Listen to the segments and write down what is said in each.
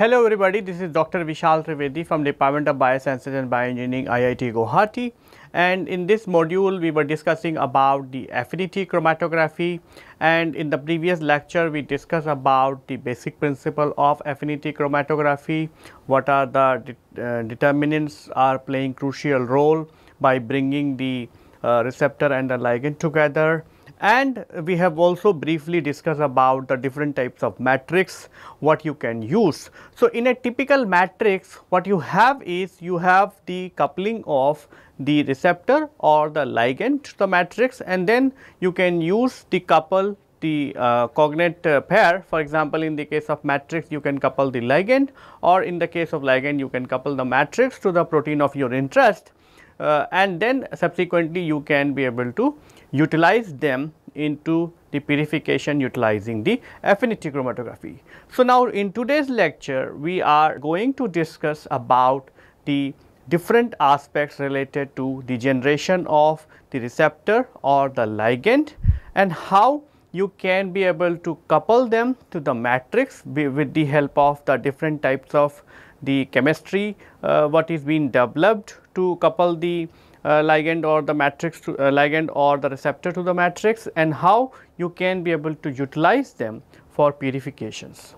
Hello everybody, this is Dr. Vishal Trivedi from Department of Biosciences and Bioengineering IIT Guwahati. And in this module we were discussing about the affinity chromatography. And in the previous lecture we discussed about the basic principle of affinity chromatography, what are the de uh, determinants are playing crucial role by bringing the uh, receptor and the ligand together and we have also briefly discussed about the different types of matrix what you can use. So, in a typical matrix what you have is you have the coupling of the receptor or the ligand to the matrix and then you can use the couple the uh, cognate uh, pair for example in the case of matrix you can couple the ligand or in the case of ligand you can couple the matrix to the protein of your interest uh, and then subsequently you can be able to utilize them into the purification utilizing the affinity chromatography. So, now in today's lecture we are going to discuss about the different aspects related to the generation of the receptor or the ligand and how you can be able to couple them to the matrix with the help of the different types of the chemistry uh, what is being developed to couple the ligand or the matrix to uh, ligand or the receptor to the matrix and how you can be able to utilize them for purifications.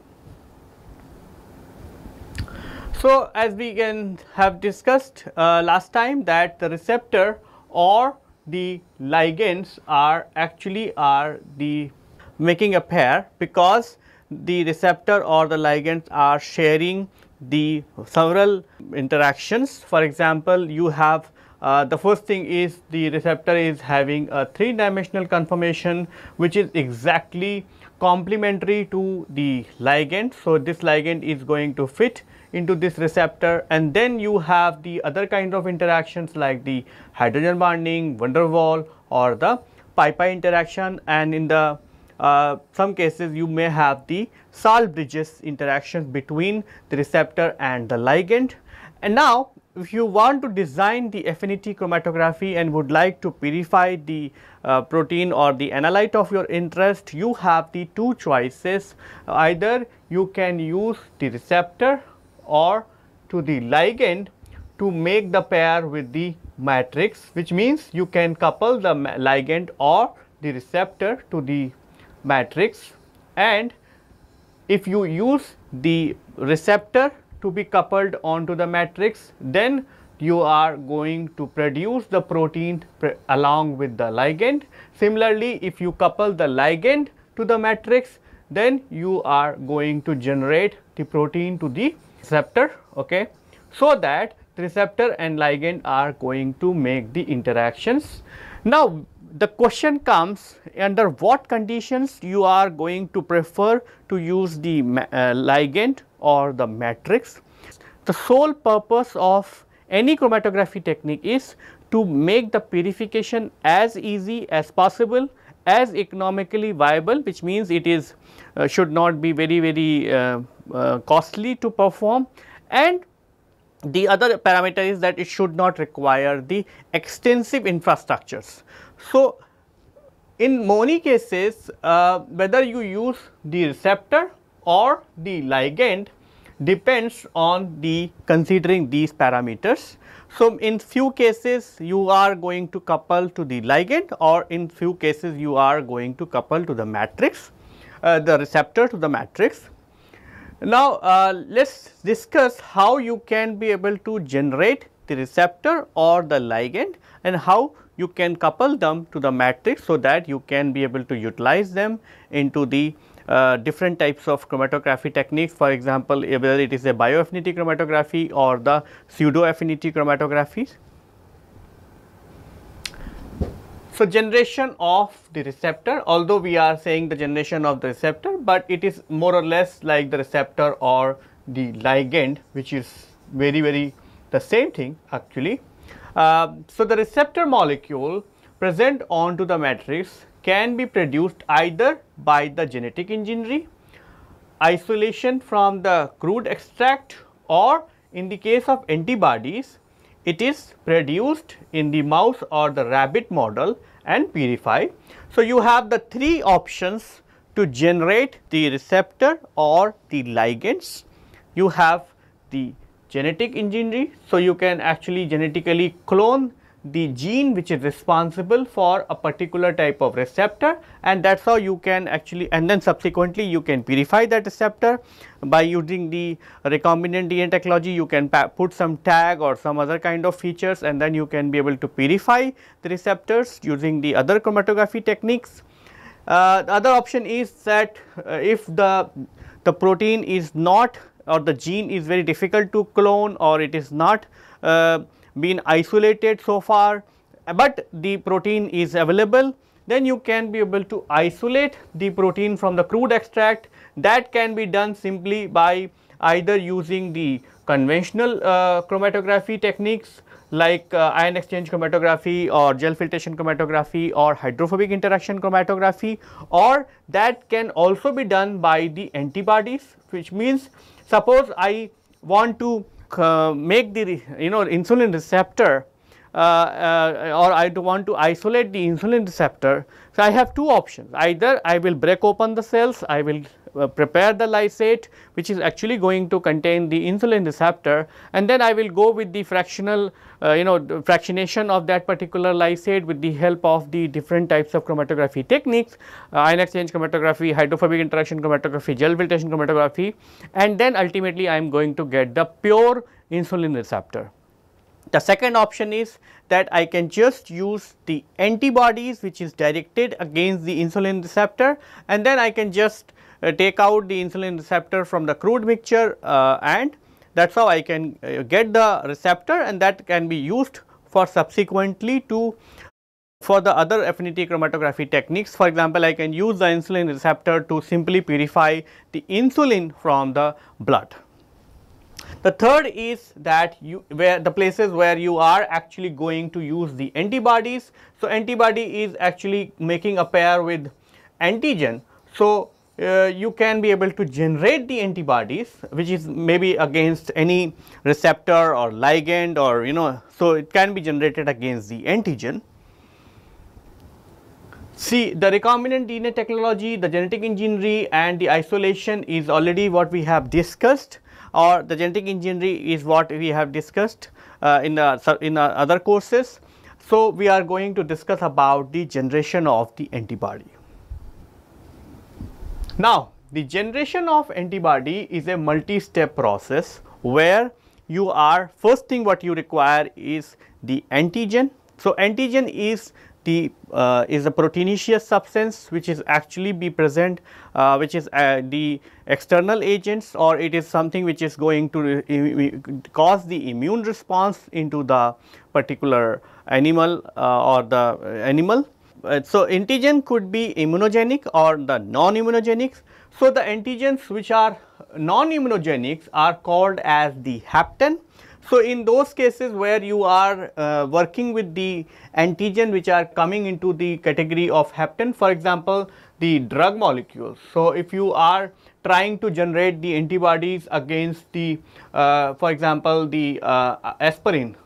So, as we can have discussed uh, last time that the receptor or the ligands are actually are the making a pair because the receptor or the ligands are sharing the several interactions. For example, you have uh, the first thing is the receptor is having a three dimensional conformation which is exactly complementary to the ligand. So, this ligand is going to fit into this receptor and then you have the other kind of interactions like the hydrogen bonding, van der Waal or the pi-pi interaction and in the uh, some cases you may have the salt bridges interactions between the receptor and the ligand. And now if you want to design the affinity chromatography and would like to purify the uh, protein or the analyte of your interest, you have the two choices. Either you can use the receptor or to the ligand to make the pair with the matrix which means you can couple the ligand or the receptor to the matrix. And if you use the receptor to be coupled onto the matrix then you are going to produce the protein along with the ligand. Similarly, if you couple the ligand to the matrix then you are going to generate the protein to the receptor okay so that the receptor and ligand are going to make the interactions. Now, the question comes under what conditions you are going to prefer to use the uh, ligand or the matrix. The sole purpose of any chromatography technique is to make the purification as easy as possible as economically viable which means it is uh, should not be very very uh, uh, costly to perform and the other parameter is that it should not require the extensive infrastructures. So, in many cases uh, whether you use the receptor or the ligand depends on the considering these parameters. So, in few cases you are going to couple to the ligand or in few cases you are going to couple to the matrix, uh, the receptor to the matrix. Now, uh, let us discuss how you can be able to generate the receptor or the ligand and how you can couple them to the matrix so that you can be able to utilize them into the uh, different types of chromatography techniques for example, whether it is a bioaffinity chromatography or the pseudo affinity chromatographies. So, generation of the receptor although we are saying the generation of the receptor, but it is more or less like the receptor or the ligand which is very very the same thing actually. Uh, so, the receptor molecule present onto the matrix can be produced either by the genetic engineering, isolation from the crude extract or in the case of antibodies it is produced in the mouse or the rabbit model and purified. So, you have the three options to generate the receptor or the ligands. you have the genetic engineering. So, you can actually genetically clone the gene which is responsible for a particular type of receptor and that is how you can actually and then subsequently you can purify that receptor by using the recombinant DNA technology you can put some tag or some other kind of features and then you can be able to purify the receptors using the other chromatography techniques. Uh, the other option is that uh, if the the protein is not or the gene is very difficult to clone or it is not uh, been isolated so far, but the protein is available then you can be able to isolate the protein from the crude extract. That can be done simply by either using the conventional uh, chromatography techniques like uh, ion exchange chromatography or gel filtration chromatography or hydrophobic interaction chromatography or that can also be done by the antibodies which means suppose I want to uh, make the you know insulin receptor uh, uh, or I want to isolate the insulin receptor. So, I have two options either I will break open the cells, I will uh, prepare the lysate which is actually going to contain the insulin receptor. And then I will go with the fractional uh, you know fractionation of that particular lysate with the help of the different types of chromatography techniques uh, ion exchange chromatography, hydrophobic interaction chromatography, gel filtration chromatography. And then ultimately I am going to get the pure insulin receptor. The second option is that I can just use the antibodies which is directed against the insulin receptor. And then I can just take out the insulin receptor from the crude mixture uh, and that is how I can uh, get the receptor and that can be used for subsequently to for the other affinity chromatography techniques. For example, I can use the insulin receptor to simply purify the insulin from the blood. The third is that you where the places where you are actually going to use the antibodies. So, antibody is actually making a pair with antigen. So, uh, you can be able to generate the antibodies which is maybe against any receptor or ligand or you know. So, it can be generated against the antigen. See the recombinant DNA technology, the genetic engineering and the isolation is already what we have discussed or the genetic engineering is what we have discussed uh, in, the, in the other courses. So, we are going to discuss about the generation of the antibody. Now, the generation of antibody is a multi-step process where you are first thing what you require is the antigen. So, antigen is the uh, is a proteinaceous substance which is actually be present uh, which is uh, the external agents or it is something which is going to cause the immune response into the particular animal uh, or the animal uh, so, antigen could be immunogenic or the non-immunogenic. So, the antigens which are non-immunogenic are called as the hapten. So, in those cases where you are uh, working with the antigen which are coming into the category of hapten, for example, the drug molecules. So, if you are trying to generate the antibodies against the, uh, for example, the uh, aspirin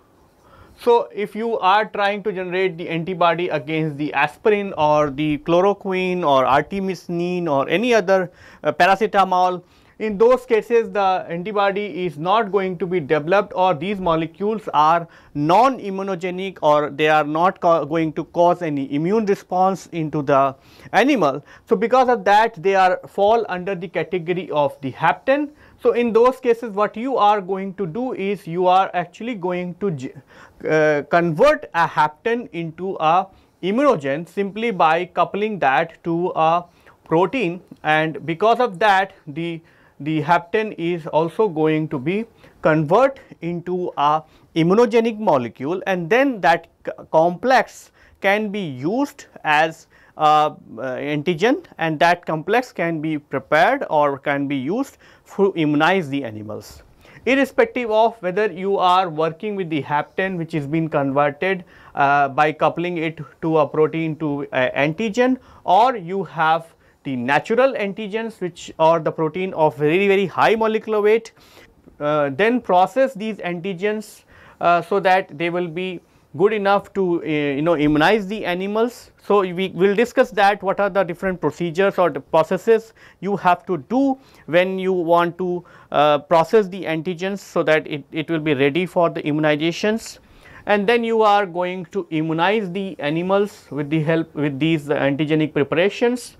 so, if you are trying to generate the antibody against the aspirin or the chloroquine or artemisinin or any other uh, paracetamol, in those cases the antibody is not going to be developed or these molecules are non-immunogenic or they are not going to cause any immune response into the animal. So, because of that they are fall under the category of the hapten so, in those cases what you are going to do is you are actually going to uh, convert a hapten into a immunogen simply by coupling that to a protein. And because of that the the hapten is also going to be convert into a immunogenic molecule. And then that complex can be used as uh, antigen. And that complex can be prepared or can be used immunize the animals. Irrespective of whether you are working with the hapten which is being converted uh, by coupling it to a protein to uh, antigen or you have the natural antigens which are the protein of very very high molecular weight, uh, then process these antigens uh, so that they will be good enough to uh, you know immunize the animals. So, we will discuss that what are the different procedures or the processes you have to do when you want to uh, process the antigens so that it, it will be ready for the immunizations. And then you are going to immunize the animals with the help with these antigenic preparations.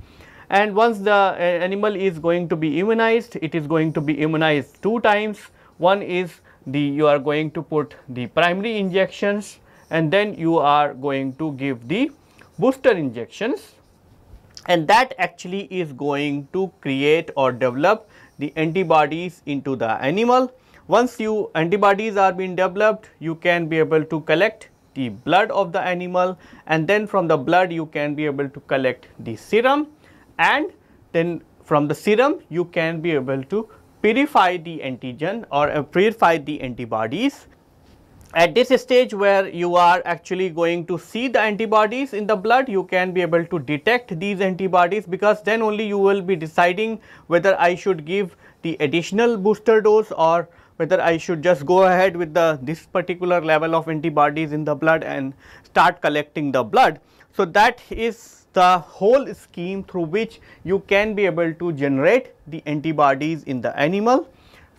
And once the uh, animal is going to be immunized it is going to be immunized two times. One is the you are going to put the primary injections and then you are going to give the booster injections. And that actually is going to create or develop the antibodies into the animal. Once you antibodies are being developed, you can be able to collect the blood of the animal. And then from the blood you can be able to collect the serum. And then from the serum you can be able to purify the antigen or uh, purify the antibodies at this stage where you are actually going to see the antibodies in the blood, you can be able to detect these antibodies because then only you will be deciding whether I should give the additional booster dose or whether I should just go ahead with the this particular level of antibodies in the blood and start collecting the blood. So, that is the whole scheme through which you can be able to generate the antibodies in the animal.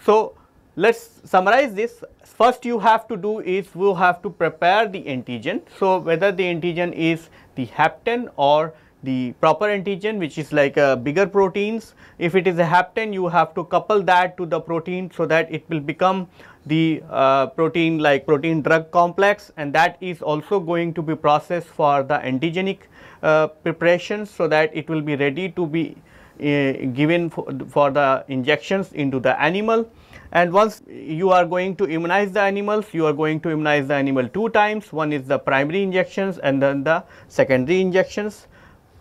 So, let us summarize this first you have to do is we have to prepare the antigen. So, whether the antigen is the hapten or the proper antigen which is like a bigger proteins. If it is a hapten you have to couple that to the protein so that it will become the uh, protein like protein drug complex and that is also going to be processed for the antigenic uh, preparations so that it will be ready to be uh, given for, for the injections into the animal and once you are going to immunize the animals, you are going to immunize the animal two times, one is the primary injections and then the secondary injections.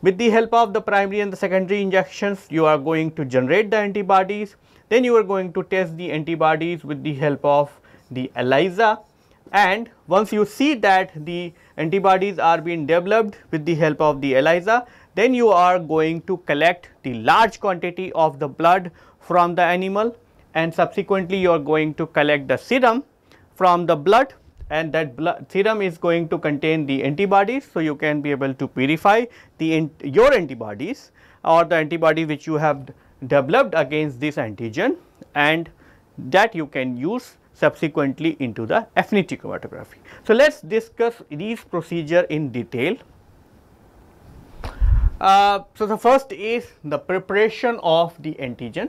With the help of the primary and the secondary injections, you are going to generate the antibodies, then you are going to test the antibodies with the help of the ELISA. And once you see that the antibodies are being developed with the help of the ELISA, then you are going to collect the large quantity of the blood from the animal and subsequently you are going to collect the serum from the blood and that blood serum is going to contain the antibodies. So, you can be able to purify the your antibodies or the antibody which you have developed against this antigen and that you can use subsequently into the affinity chromatography. So, let us discuss these procedure in detail. Uh, so, the first is the preparation of the antigen.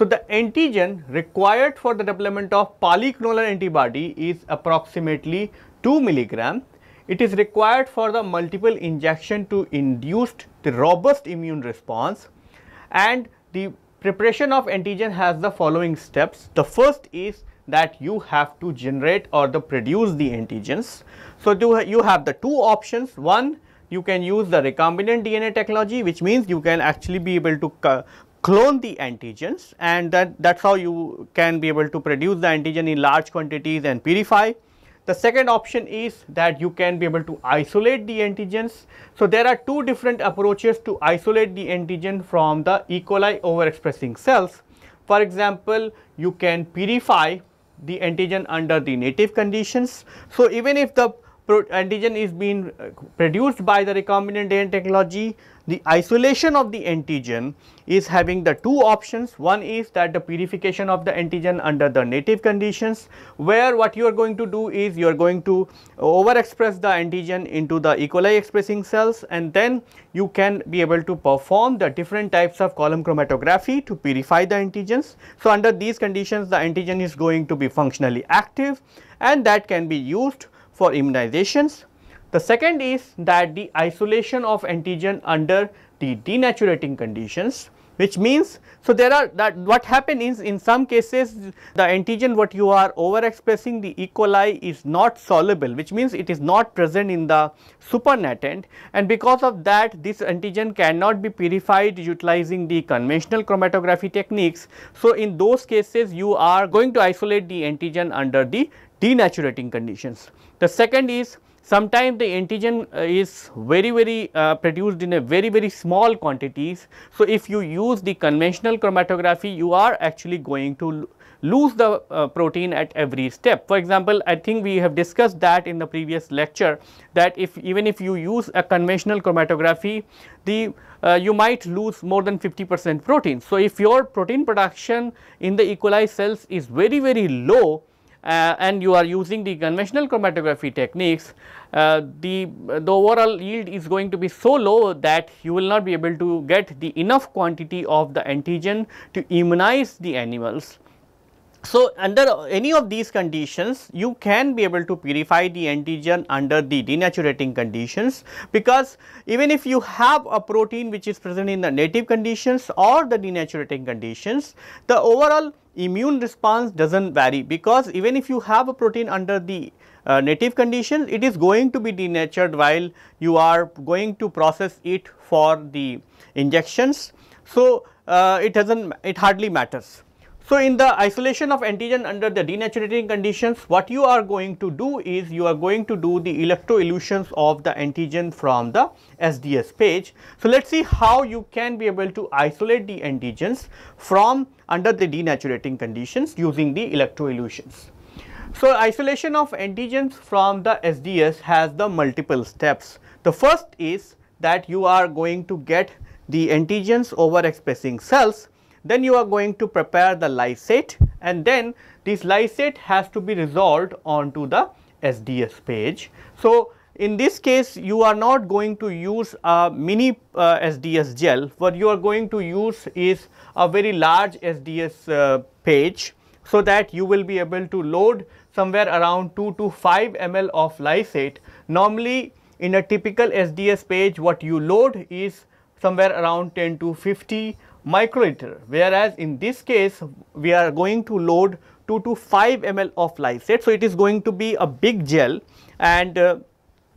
So, the antigen required for the development of polyclonal antibody is approximately 2 milligram. It is required for the multiple injection to induce the robust immune response and the preparation of antigen has the following steps. The first is that you have to generate or the produce the antigens. So, you have the two options one you can use the recombinant DNA technology which means you can actually be able to uh, clone the antigens and that that is how you can be able to produce the antigen in large quantities and purify. The second option is that you can be able to isolate the antigens. So, there are two different approaches to isolate the antigen from the E. coli overexpressing cells. For example, you can purify the antigen under the native conditions. So, even if the antigen is being uh, produced by the recombinant DNA technology, the isolation of the antigen is having the two options. One is that the purification of the antigen under the native conditions, where what you are going to do is you are going to overexpress the antigen into the E. coli expressing cells and then you can be able to perform the different types of column chromatography to purify the antigens. So, under these conditions the antigen is going to be functionally active and that can be used for immunizations. The second is that the isolation of antigen under the denaturating conditions which means so there are that what happen is in some cases the antigen what you are overexpressing the E. coli is not soluble which means it is not present in the supernatant and because of that this antigen cannot be purified utilizing the conventional chromatography techniques. So, in those cases you are going to isolate the antigen under the denaturating conditions. The second is sometimes the antigen uh, is very very uh, produced in a very very small quantities. So, if you use the conventional chromatography you are actually going to lose the uh, protein at every step. For example, I think we have discussed that in the previous lecture that if even if you use a conventional chromatography the uh, you might lose more than 50 percent protein. So, if your protein production in the E. coli cells is very very low uh, and you are using the conventional chromatography techniques, uh, the, the overall yield is going to be so low that you will not be able to get the enough quantity of the antigen to immunize the animals. So, under any of these conditions you can be able to purify the antigen under the denaturating conditions because even if you have a protein which is present in the native conditions or the denaturating conditions the overall immune response does not vary because even if you have a protein under the uh, native conditions it is going to be denatured while you are going to process it for the injections. So, uh, it does not it hardly matters. So, in the isolation of antigen under the denaturating conditions, what you are going to do is you are going to do the electroelutions of the antigen from the SDS page. So, let us see how you can be able to isolate the antigens from under the denaturating conditions using the electroelutions. So, isolation of antigens from the SDS has the multiple steps. The first is that you are going to get the antigens overexpressing cells then you are going to prepare the lysate and then this lysate has to be resolved onto the SDS page. So, in this case you are not going to use a mini uh, SDS gel, what you are going to use is a very large SDS uh, page, so that you will be able to load somewhere around 2 to 5 ml of lysate. Normally in a typical SDS page what you load is somewhere around 10 to 50 microliter whereas in this case we are going to load 2 to 5 ml of lysate. So, it is going to be a big gel and uh,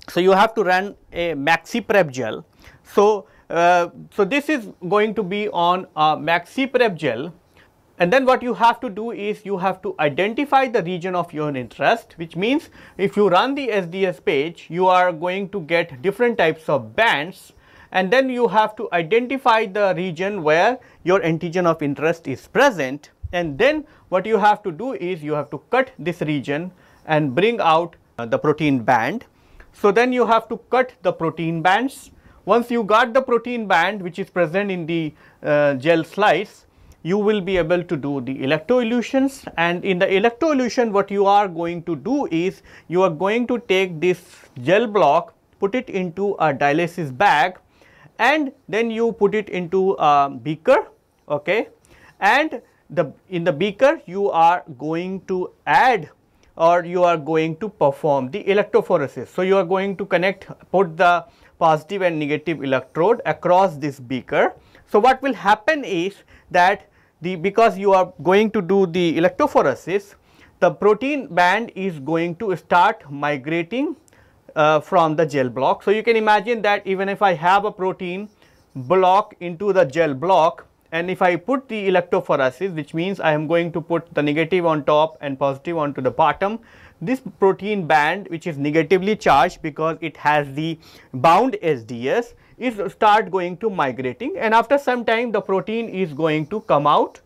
so you have to run a maxi prep gel. So, uh, so this is going to be on a maxi prep gel and then what you have to do is you have to identify the region of your interest which means if you run the SDS page you are going to get different types of bands and then you have to identify the region where your antigen of interest is present and then what you have to do is you have to cut this region and bring out uh, the protein band. So, then you have to cut the protein bands. Once you got the protein band which is present in the uh, gel slice, you will be able to do the electroelutions and in the electroelution what you are going to do is you are going to take this gel block, put it into a dialysis bag and then you put it into a beaker okay and the in the beaker you are going to add or you are going to perform the electrophoresis. So, you are going to connect put the positive and negative electrode across this beaker. So, what will happen is that the because you are going to do the electrophoresis the protein band is going to start migrating uh, from the gel block. So, you can imagine that even if I have a protein block into the gel block and if I put the electrophoresis which means I am going to put the negative on top and positive onto the bottom, this protein band which is negatively charged because it has the bound SDS is start going to migrating and after some time the protein is going to come out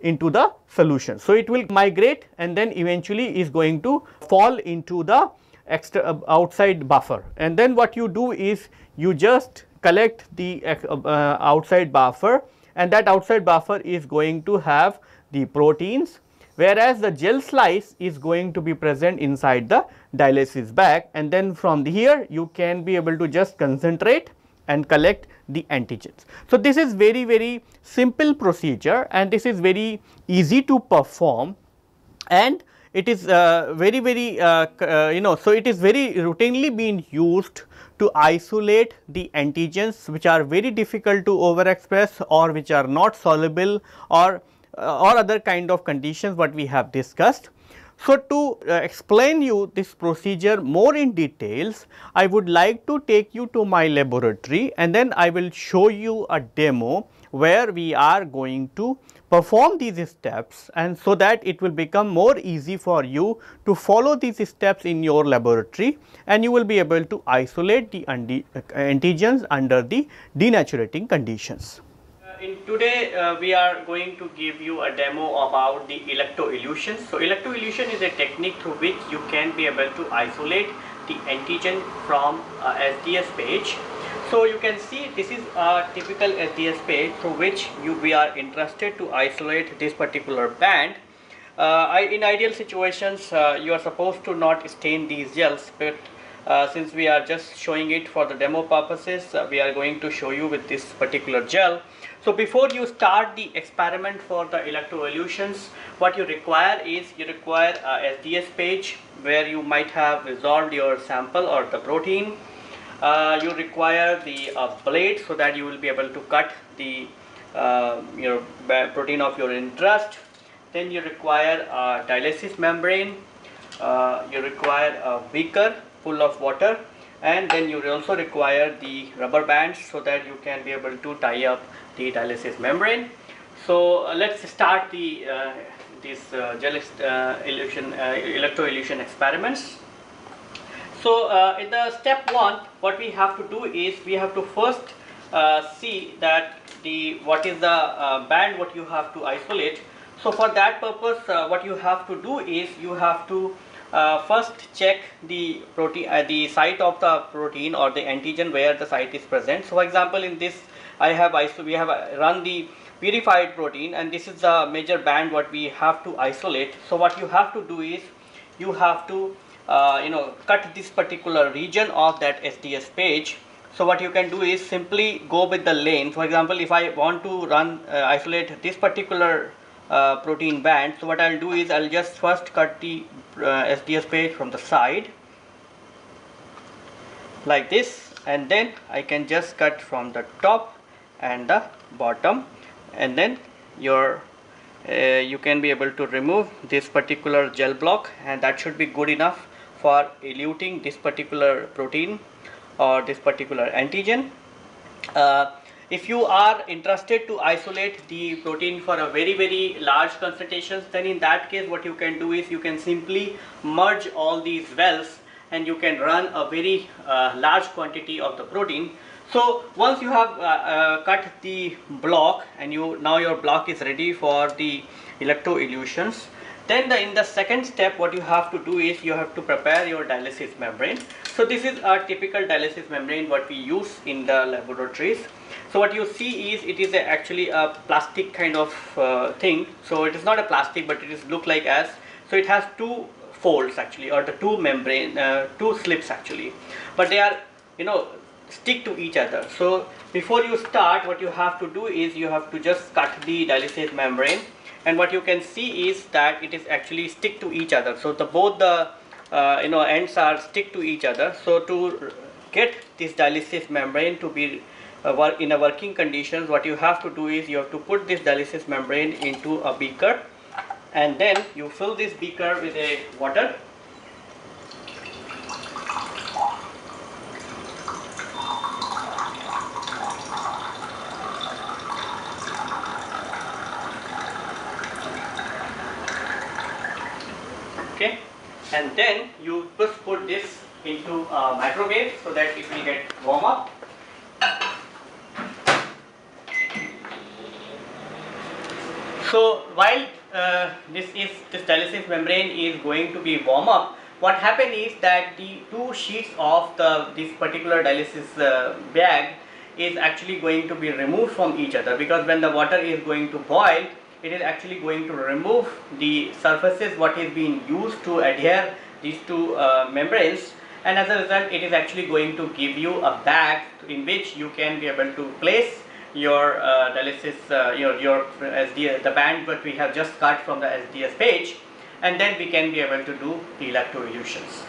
into the solution. So, it will migrate and then eventually is going to fall into the extra uh, outside buffer. And then what you do is you just collect the uh, uh, outside buffer and that outside buffer is going to have the proteins whereas the gel slice is going to be present inside the dialysis bag. And then from here you can be able to just concentrate and collect the antigens. So, this is very very simple procedure and this is very easy to perform. And it is uh, very very uh, uh, you know so it is very routinely being used to isolate the antigens which are very difficult to overexpress or which are not soluble or uh, or other kind of conditions what we have discussed. So, to uh, explain you this procedure more in details, I would like to take you to my laboratory and then I will show you a demo where we are going to perform these steps and so that it will become more easy for you to follow these steps in your laboratory and you will be able to isolate the antigens under the denaturing conditions. Uh, in today uh, we are going to give you a demo about the electroelution. So, electroelution is a technique through which you can be able to isolate the antigen from uh, SDS page so you can see this is a typical SDS page through which you, we are interested to isolate this particular band. Uh, in ideal situations uh, you are supposed to not stain these gels but uh, since we are just showing it for the demo purposes uh, we are going to show you with this particular gel. So before you start the experiment for the electroelutions what you require is you require a SDS page where you might have resolved your sample or the protein. Uh, you require the uh, blade so that you will be able to cut the uh, your protein of your interest. Then you require a dialysis membrane. Uh, you require a beaker full of water. And then you also require the rubber bands so that you can be able to tie up the dialysis membrane so uh, let's start the uh, this gel elution electroelution experiments so uh, in the step one, what we have to do is we have to first uh, see that the what is the uh, band what you have to isolate. So for that purpose, uh, what you have to do is you have to uh, first check the protein, uh, the site of the protein or the antigen where the site is present. So for example, in this I have we have run the purified protein and this is the major band what we have to isolate. So what you have to do is you have to uh, you know cut this particular region of that SDS page. So what you can do is simply go with the lane. For example if I want to run uh, isolate this particular uh, protein band so what I'll do is I'll just first cut the uh, SDS page from the side like this and then I can just cut from the top and the bottom and then your uh, you can be able to remove this particular gel block and that should be good enough for eluting this particular protein or this particular antigen. Uh, if you are interested to isolate the protein for a very very large concentrations then in that case what you can do is you can simply merge all these wells and you can run a very uh, large quantity of the protein. So once you have uh, uh cut the block and you now your block is ready for the electro electroelutions then the, in the second step what you have to do is you have to prepare your dialysis membrane. So this is a typical dialysis membrane what we use in the laboratories. So what you see is it is a, actually a plastic kind of uh, thing. So it is not a plastic but it is look like as so it has two folds actually or the two membrane uh, two slips actually but they are you know stick to each other. So before you start what you have to do is you have to just cut the dialysis membrane. And what you can see is that it is actually stick to each other. So the both the uh, you know ends are stick to each other. So to get this dialysis membrane to be uh, in a working conditions what you have to do is you have to put this dialysis membrane into a beaker. And then you fill this beaker with a water and then you just put this into a microwave so that it will get warm up. So while uh, this is this dialysis membrane is going to be warm up, what happened is that the two sheets of the this particular dialysis uh, bag is actually going to be removed from each other because when the water is going to boil it is actually going to remove the surfaces what is being used to adhere these two uh, membranes and as a result it is actually going to give you a bag in which you can be able to place your uh, dialysis uh, your your SDS, the band that we have just cut from the SDS page and then we can be able to do the electroelutions.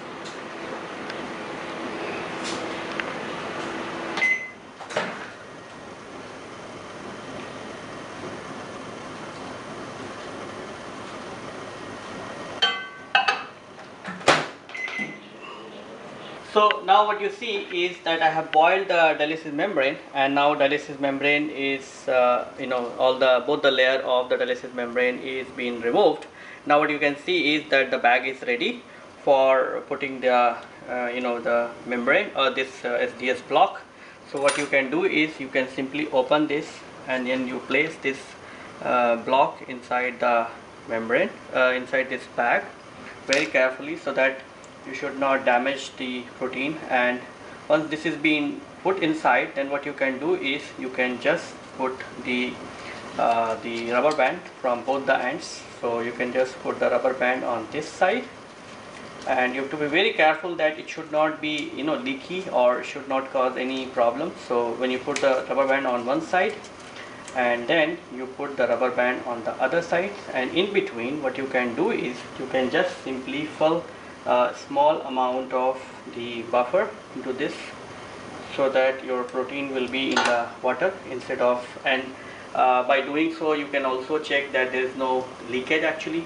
So now what you see is that I have boiled the dialysis membrane and now dialysis membrane is uh, you know all the both the layer of the dialysis membrane is being removed. Now what you can see is that the bag is ready for putting the uh, you know the membrane or this uh, SDS block. So what you can do is you can simply open this and then you place this uh, block inside the membrane uh, inside this bag very carefully so that you should not damage the protein. And once this is being put inside then what you can do is you can just put the uh, the rubber band from both the ends. So you can just put the rubber band on this side. And you have to be very careful that it should not be you know leaky or should not cause any problem. So when you put the rubber band on one side and then you put the rubber band on the other side. And in between what you can do is you can just simply fill a small amount of the buffer into this so that your protein will be in the water instead of and uh, by doing so you can also check that there is no leakage actually.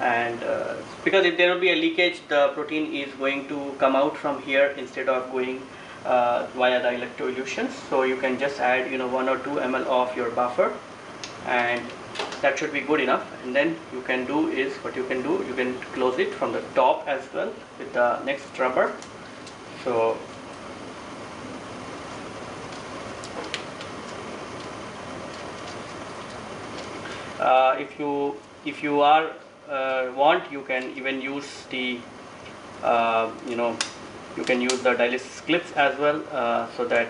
And uh, because if there will be a leakage the protein is going to come out from here instead of going uh, via the electroelutions so you can just add you know 1 or 2 ml of your buffer and that should be good enough. And then you can do is what you can do you can close it from the top as well with the next rubber. So uh, if you if you are uh, want you can even use the uh, you know you can use the dialysis clips as well uh, so that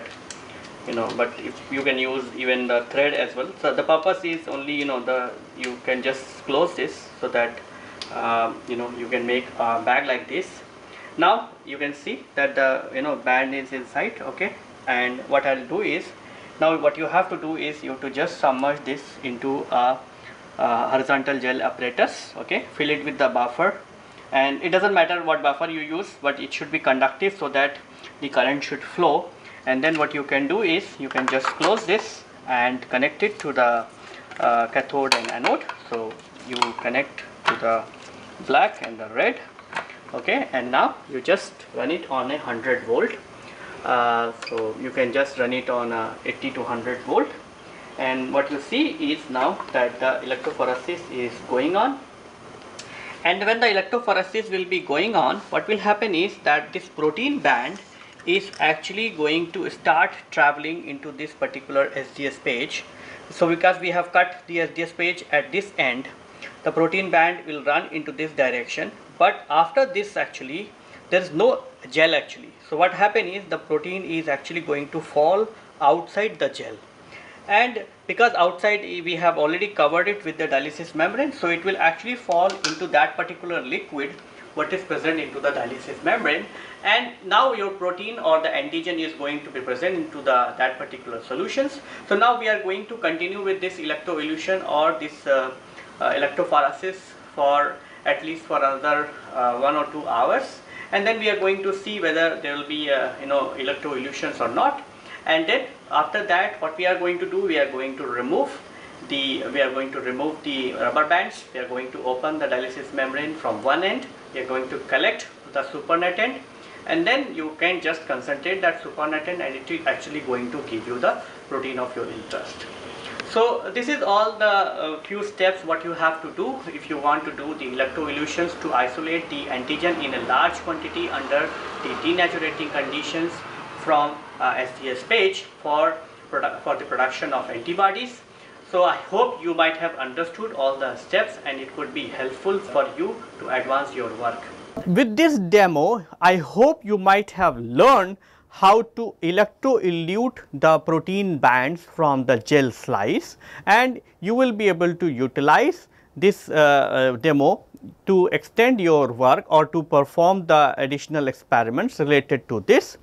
you know but if you can use even the thread as well. So the purpose is only you know the you can just close this so that uh, you know you can make a bag like this. Now you can see that the you know band is inside okay? And what I'll do is now what you have to do is you have to just submerge this into a uh, horizontal gel apparatus okay? Fill it with the buffer. And it doesn't matter what buffer you use but it should be conductive so that the current should flow and then what you can do is you can just close this and connect it to the uh, cathode and anode. So you connect to the black and the red. Okay and now you just run it on a 100 volt. Uh, so you can just run it on a 80 to 100 volt. And what you see is now that the electrophoresis is going on. And when the electrophoresis will be going on what will happen is that this protein band is actually going to start traveling into this particular SDS page. So because we have cut the SDS page at this end the protein band will run into this direction. But after this actually there is no gel actually. So what happen is the protein is actually going to fall outside the gel. And because outside we have already covered it with the dialysis membrane so it will actually fall into that particular liquid what is present into the dialysis membrane and now your protein or the antigen is going to be present into the that particular solutions. So now we are going to continue with this electroelution or this uh, uh, electrophoresis for at least for another uh, one or two hours. And then we are going to see whether there will be uh, you know electroelutions or not. And then after that what we are going to do we are going to remove the we are going to remove the rubber bands. We are going to open the dialysis membrane from one end are going to collect the supernatant and then you can just concentrate that supernatant and it is actually going to give you the protein of your interest so this is all the uh, few steps what you have to do if you want to do the electroelutions to isolate the antigen in a large quantity under the denaturating conditions from uh, SDS page for, for the production of antibodies. So I hope you might have understood all the steps and it could be helpful for you to advance your work. With this demo, I hope you might have learned how to electroelute the protein bands from the gel slice and you will be able to utilize this uh, uh, demo to extend your work or to perform the additional experiments related to this.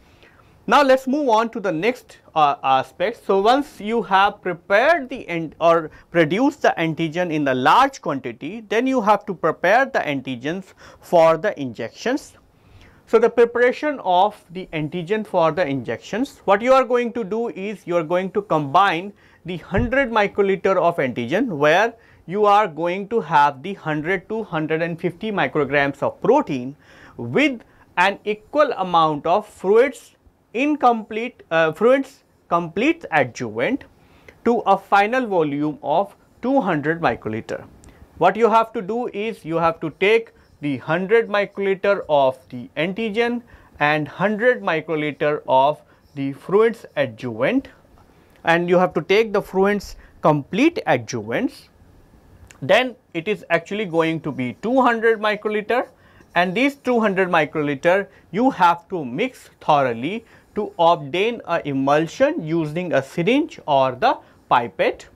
Now, let us move on to the next uh, aspect. So, once you have prepared the end or produced the antigen in the large quantity, then you have to prepare the antigens for the injections. So, the preparation of the antigen for the injections, what you are going to do is you are going to combine the 100 microliter of antigen where you are going to have the 100 to 150 micrograms of protein with an equal amount of fluids incomplete uh, complete adjuvant to a final volume of 200 microliter. What you have to do is you have to take the 100 microliter of the antigen and 100 microliter of the fluids adjuvant and you have to take the fluids complete adjuvants then it is actually going to be 200 microliter and these 200 microliter you have to mix thoroughly to obtain a emulsion using a syringe or the pipette.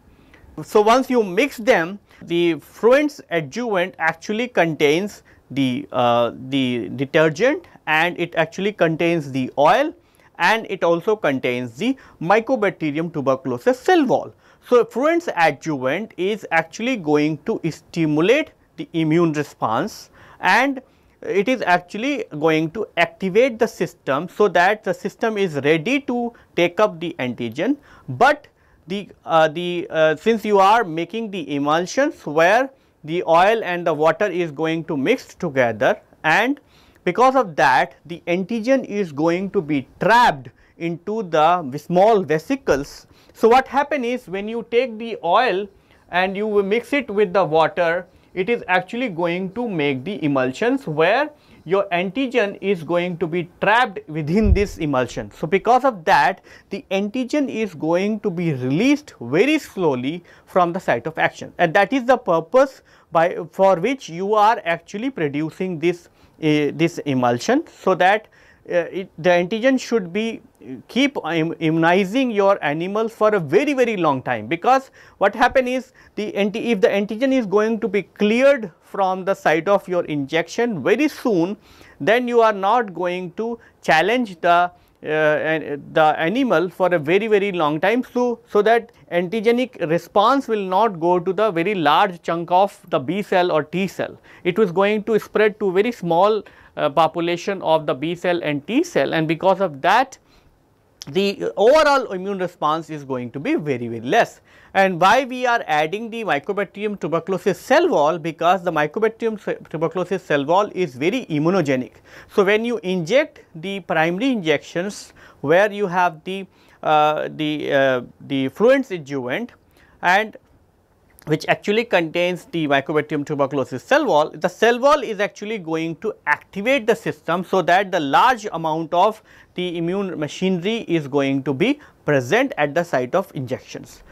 So, once you mix them the fluids adjuvant actually contains the, uh, the detergent and it actually contains the oil and it also contains the Mycobacterium tuberculosis cell wall. So, fluids adjuvant is actually going to stimulate the immune response and it is actually going to activate the system so that the system is ready to take up the antigen, but the, uh, the uh, since you are making the emulsions where the oil and the water is going to mix together and because of that the antigen is going to be trapped into the small vesicles. So, what happen is when you take the oil and you mix it with the water it is actually going to make the emulsions where your antigen is going to be trapped within this emulsion. So, because of that the antigen is going to be released very slowly from the site of action and that is the purpose by for which you are actually producing this uh, this emulsion. So, that it, the antigen should be keep immunizing your animals for a very very long time. Because what happen is the anti if the antigen is going to be cleared from the site of your injection very soon then you are not going to challenge the uh, the animal for a very very long time. So so that antigenic response will not go to the very large chunk of the b cell or t cell. It was going to spread to very small uh, population of the b cell and t cell and because of that the overall immune response is going to be very very less. And why we are adding the Mycobacterium tuberculosis cell wall because the Mycobacterium tuberculosis cell wall is very immunogenic. So, when you inject the primary injections where you have the uh, the uh, the fluids adjuvant and which actually contains the Mycobacterium tuberculosis cell wall, the cell wall is actually going to activate the system so that the large amount of the immune machinery is going to be present at the site of injections.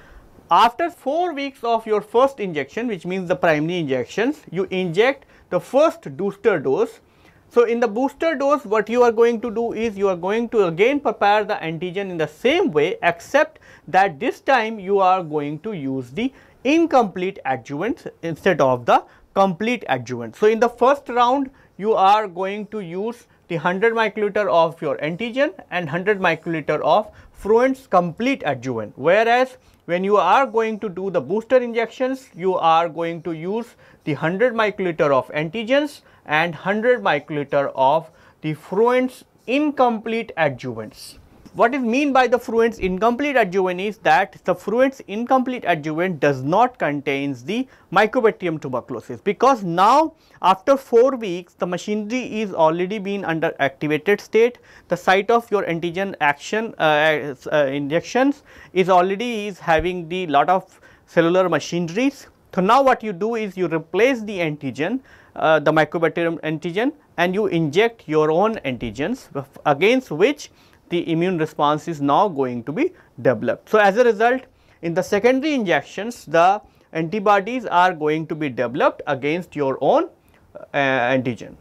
After 4 weeks of your first injection which means the primary injections, you inject the first booster dose. So, in the booster dose what you are going to do is you are going to again prepare the antigen in the same way except that this time you are going to use the incomplete adjuvants instead of the complete adjuvant. So, in the first round you are going to use the 100 microliter of your antigen and 100 microliter of fluids complete adjuvant. Whereas, when you are going to do the booster injections, you are going to use the 100 microliter of antigens and 100 microliter of the fluids incomplete adjuvants. What is mean by the fluids incomplete adjuvant is that the fluids incomplete adjuvant does not contains the Mycobacterium tuberculosis because now after 4 weeks the machinery is already been under activated state, the site of your antigen action uh, uh, injections is already is having the lot of cellular machineries. So, now what you do is you replace the antigen uh, the mycobacterium antigen and you inject your own antigens against which the immune response is now going to be developed. So, as a result in the secondary injections the antibodies are going to be developed against your own uh, antigen.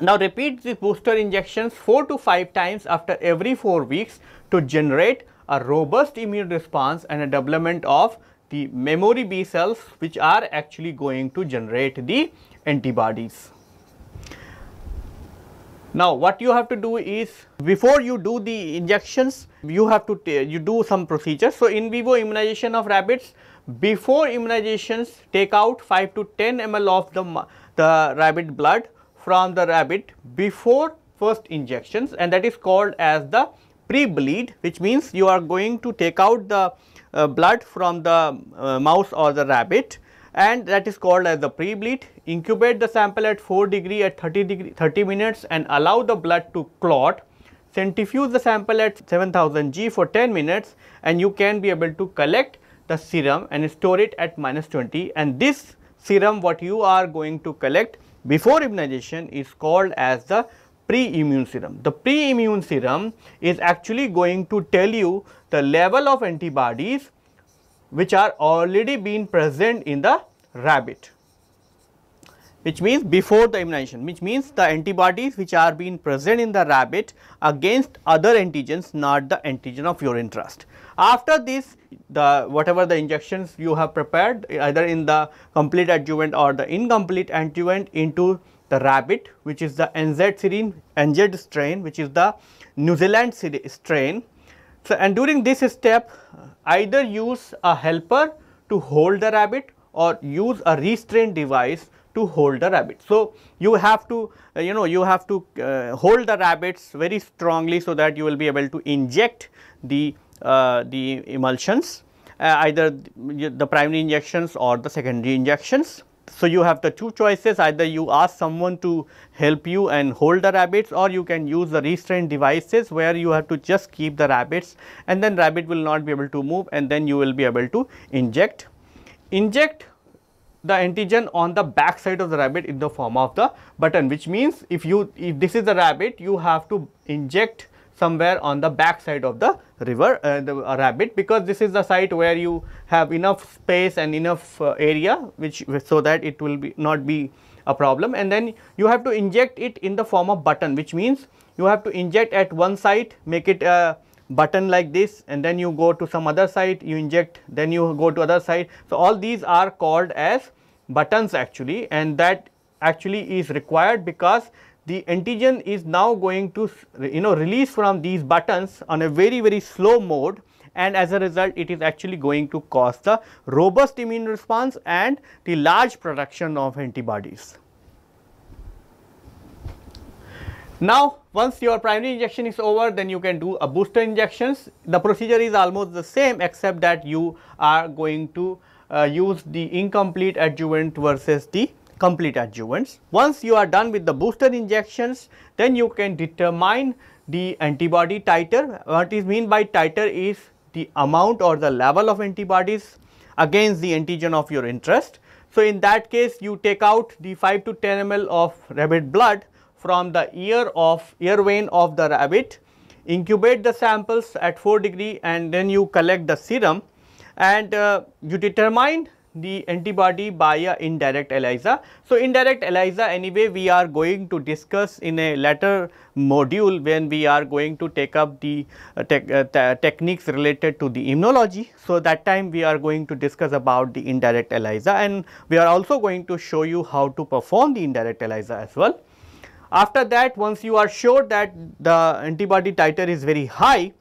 Now, repeat the booster injections 4 to 5 times after every 4 weeks to generate a robust immune response and a development of the memory B cells which are actually going to generate the antibodies. Now, what you have to do is before you do the injections, you have to you do some procedures. So, in vivo immunization of rabbits, before immunizations take out 5 to 10 ml of the, the rabbit blood from the rabbit before first injections and that is called as the pre-bleed which means you are going to take out the uh, blood from the uh, mouse or the rabbit and that is called as the pre-bleed. Incubate the sample at 4 degree at 30 degree 30 minutes and allow the blood to clot. Centrifuge the sample at 7000 G for 10 minutes and you can be able to collect the serum and store it at minus 20 and this serum what you are going to collect before immunization is called as the pre-immune serum. The pre-immune serum is actually going to tell you the level of antibodies which are already been present in the rabbit which means before the immunization which means the antibodies which are being present in the rabbit against other antigens not the antigen of your interest. After this the whatever the injections you have prepared either in the complete adjuvant or the incomplete adjuvant into the rabbit which is the NZ serine NZ strain which is the New Zealand strain. So, and during this step either use a helper to hold the rabbit or use a restraint device to hold the rabbit. So, you have to uh, you know you have to uh, hold the rabbits very strongly so that you will be able to inject the uh, the emulsions uh, either the primary injections or the secondary injections. So, you have the two choices either you ask someone to help you and hold the rabbits or you can use the restraint devices where you have to just keep the rabbits and then rabbit will not be able to move and then you will be able to inject. Inject the antigen on the back side of the rabbit in the form of the button which means if you if this is the rabbit you have to inject somewhere on the back side of the river uh, the uh, rabbit because this is the site where you have enough space and enough uh, area which so that it will be not be a problem and then you have to inject it in the form of button which means you have to inject at one site make it a button like this and then you go to some other site you inject then you go to other site. So, all these are called as buttons actually and that actually is required because the antigen is now going to you know release from these buttons on a very very slow mode and as a result it is actually going to cause the robust immune response and the large production of antibodies. Now, once your primary injection is over then you can do a booster injections. The procedure is almost the same except that you are going to uh, use the incomplete adjuvant versus the complete adjuvants. Once you are done with the booster injections, then you can determine the antibody titer. What is mean by titer is the amount or the level of antibodies against the antigen of your interest. So, in that case you take out the 5 to 10 ml of rabbit blood from the ear of ear vein of the rabbit, incubate the samples at 4 degree and then you collect the serum and uh, you determine the antibody by a indirect ELISA. So, indirect ELISA anyway we are going to discuss in a later module when we are going to take up the uh, te uh, techniques related to the immunology. So, that time we are going to discuss about the indirect ELISA and we are also going to show you how to perform the indirect ELISA as well. After that once you are sure that the antibody titer is very high,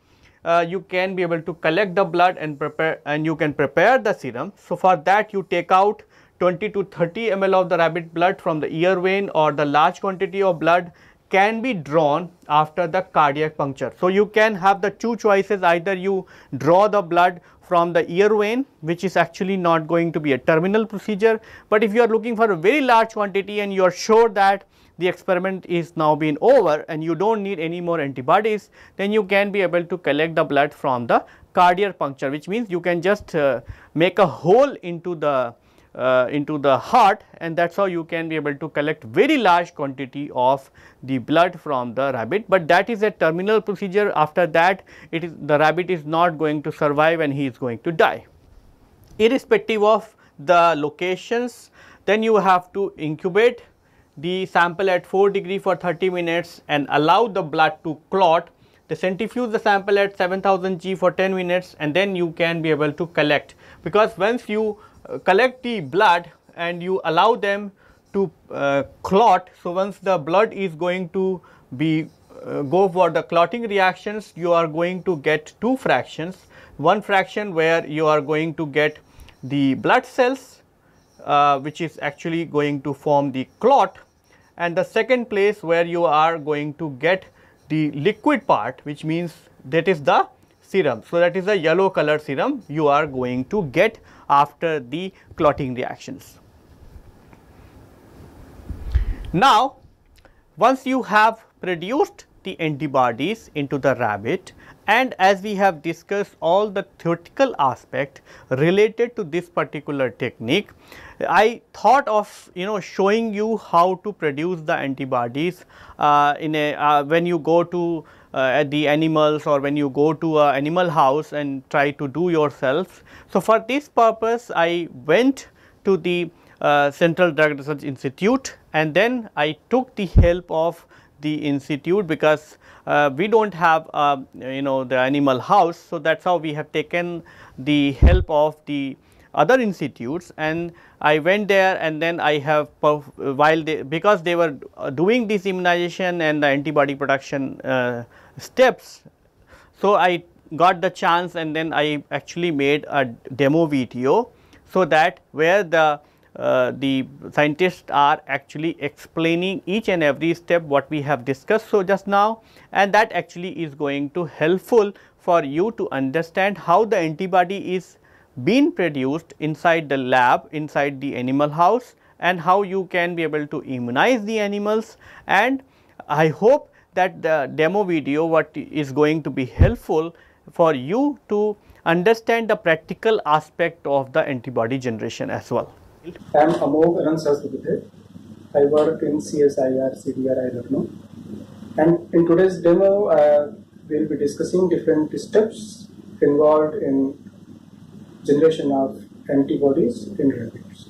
uh, you can be able to collect the blood and prepare and you can prepare the serum. So, for that you take out 20 to 30 ml of the rabbit blood from the ear vein or the large quantity of blood can be drawn after the cardiac puncture. So, you can have the two choices either you draw the blood from the ear vein which is actually not going to be a terminal procedure, but if you are looking for a very large quantity and you are sure that the experiment is now been over and you do not need any more antibodies, then you can be able to collect the blood from the cardiac puncture which means you can just uh, make a hole into the uh, into the heart and that is how you can be able to collect very large quantity of the blood from the rabbit, but that is a terminal procedure after that it is the rabbit is not going to survive and he is going to die. Irrespective of the locations then you have to incubate the sample at 4 degree for 30 minutes and allow the blood to clot. The centrifuge the sample at 7000 G for 10 minutes and then you can be able to collect because once you uh, collect the blood and you allow them to uh, clot. So, once the blood is going to be uh, go for the clotting reactions you are going to get two fractions. One fraction where you are going to get the blood cells uh, which is actually going to form the clot and the second place where you are going to get the liquid part which means that is the serum. So, that is the yellow color serum you are going to get after the clotting reactions. Now, once you have produced the antibodies into the rabbit and as we have discussed all the theoretical aspect related to this particular technique, I thought of you know showing you how to produce the antibodies uh, in a uh, when you go to uh, the animals or when you go to a animal house and try to do yourself. So, for this purpose I went to the uh, Central Drug Research Institute and then I took the help of the institute because we do not have uh, you know the animal house. So, that is how we have taken the help of the other institutes and I went there and then I have while they because they were uh, doing this immunization and the antibody production uh, steps. So, I got the chance and then I actually made a demo video. So, that where the uh, the scientists are actually explaining each and every step what we have discussed so just now and that actually is going to helpful for you to understand how the antibody is being produced inside the lab inside the animal house and how you can be able to immunize the animals and I hope that the demo video what is going to be helpful for you to understand the practical aspect of the antibody generation as well. I am Amog Anand I work in CSIR, CDR, Lucknow. And in today's demo, uh, we will be discussing different steps involved in generation of antibodies in rabbits.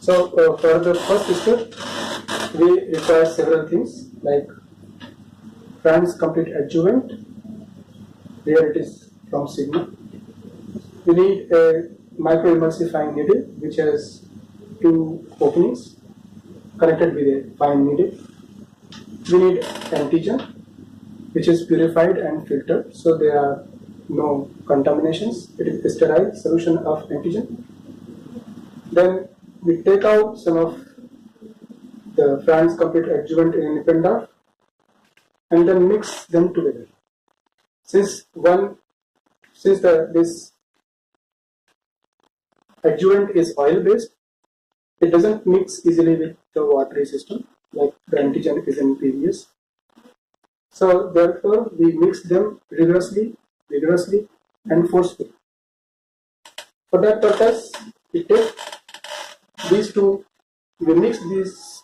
So uh, for the first step, we require several things like Franz complete adjuvant, there it is from sigma. We need a microemulsifying needle which has two openings connected with a fine needle. We need antigen which is purified and filtered so there are no contaminations. It is a sterile solution of antigen. Then we take out some of the Franz complete adjuvant in Nippendorf and then mix them together. Since one, since the this adjuvant is oil based, it doesn't mix easily with the watery system like the antigen is in PVS. So therefore, we mix them rigorously, vigorously, and forcefully. For that purpose, we take these two, we mix these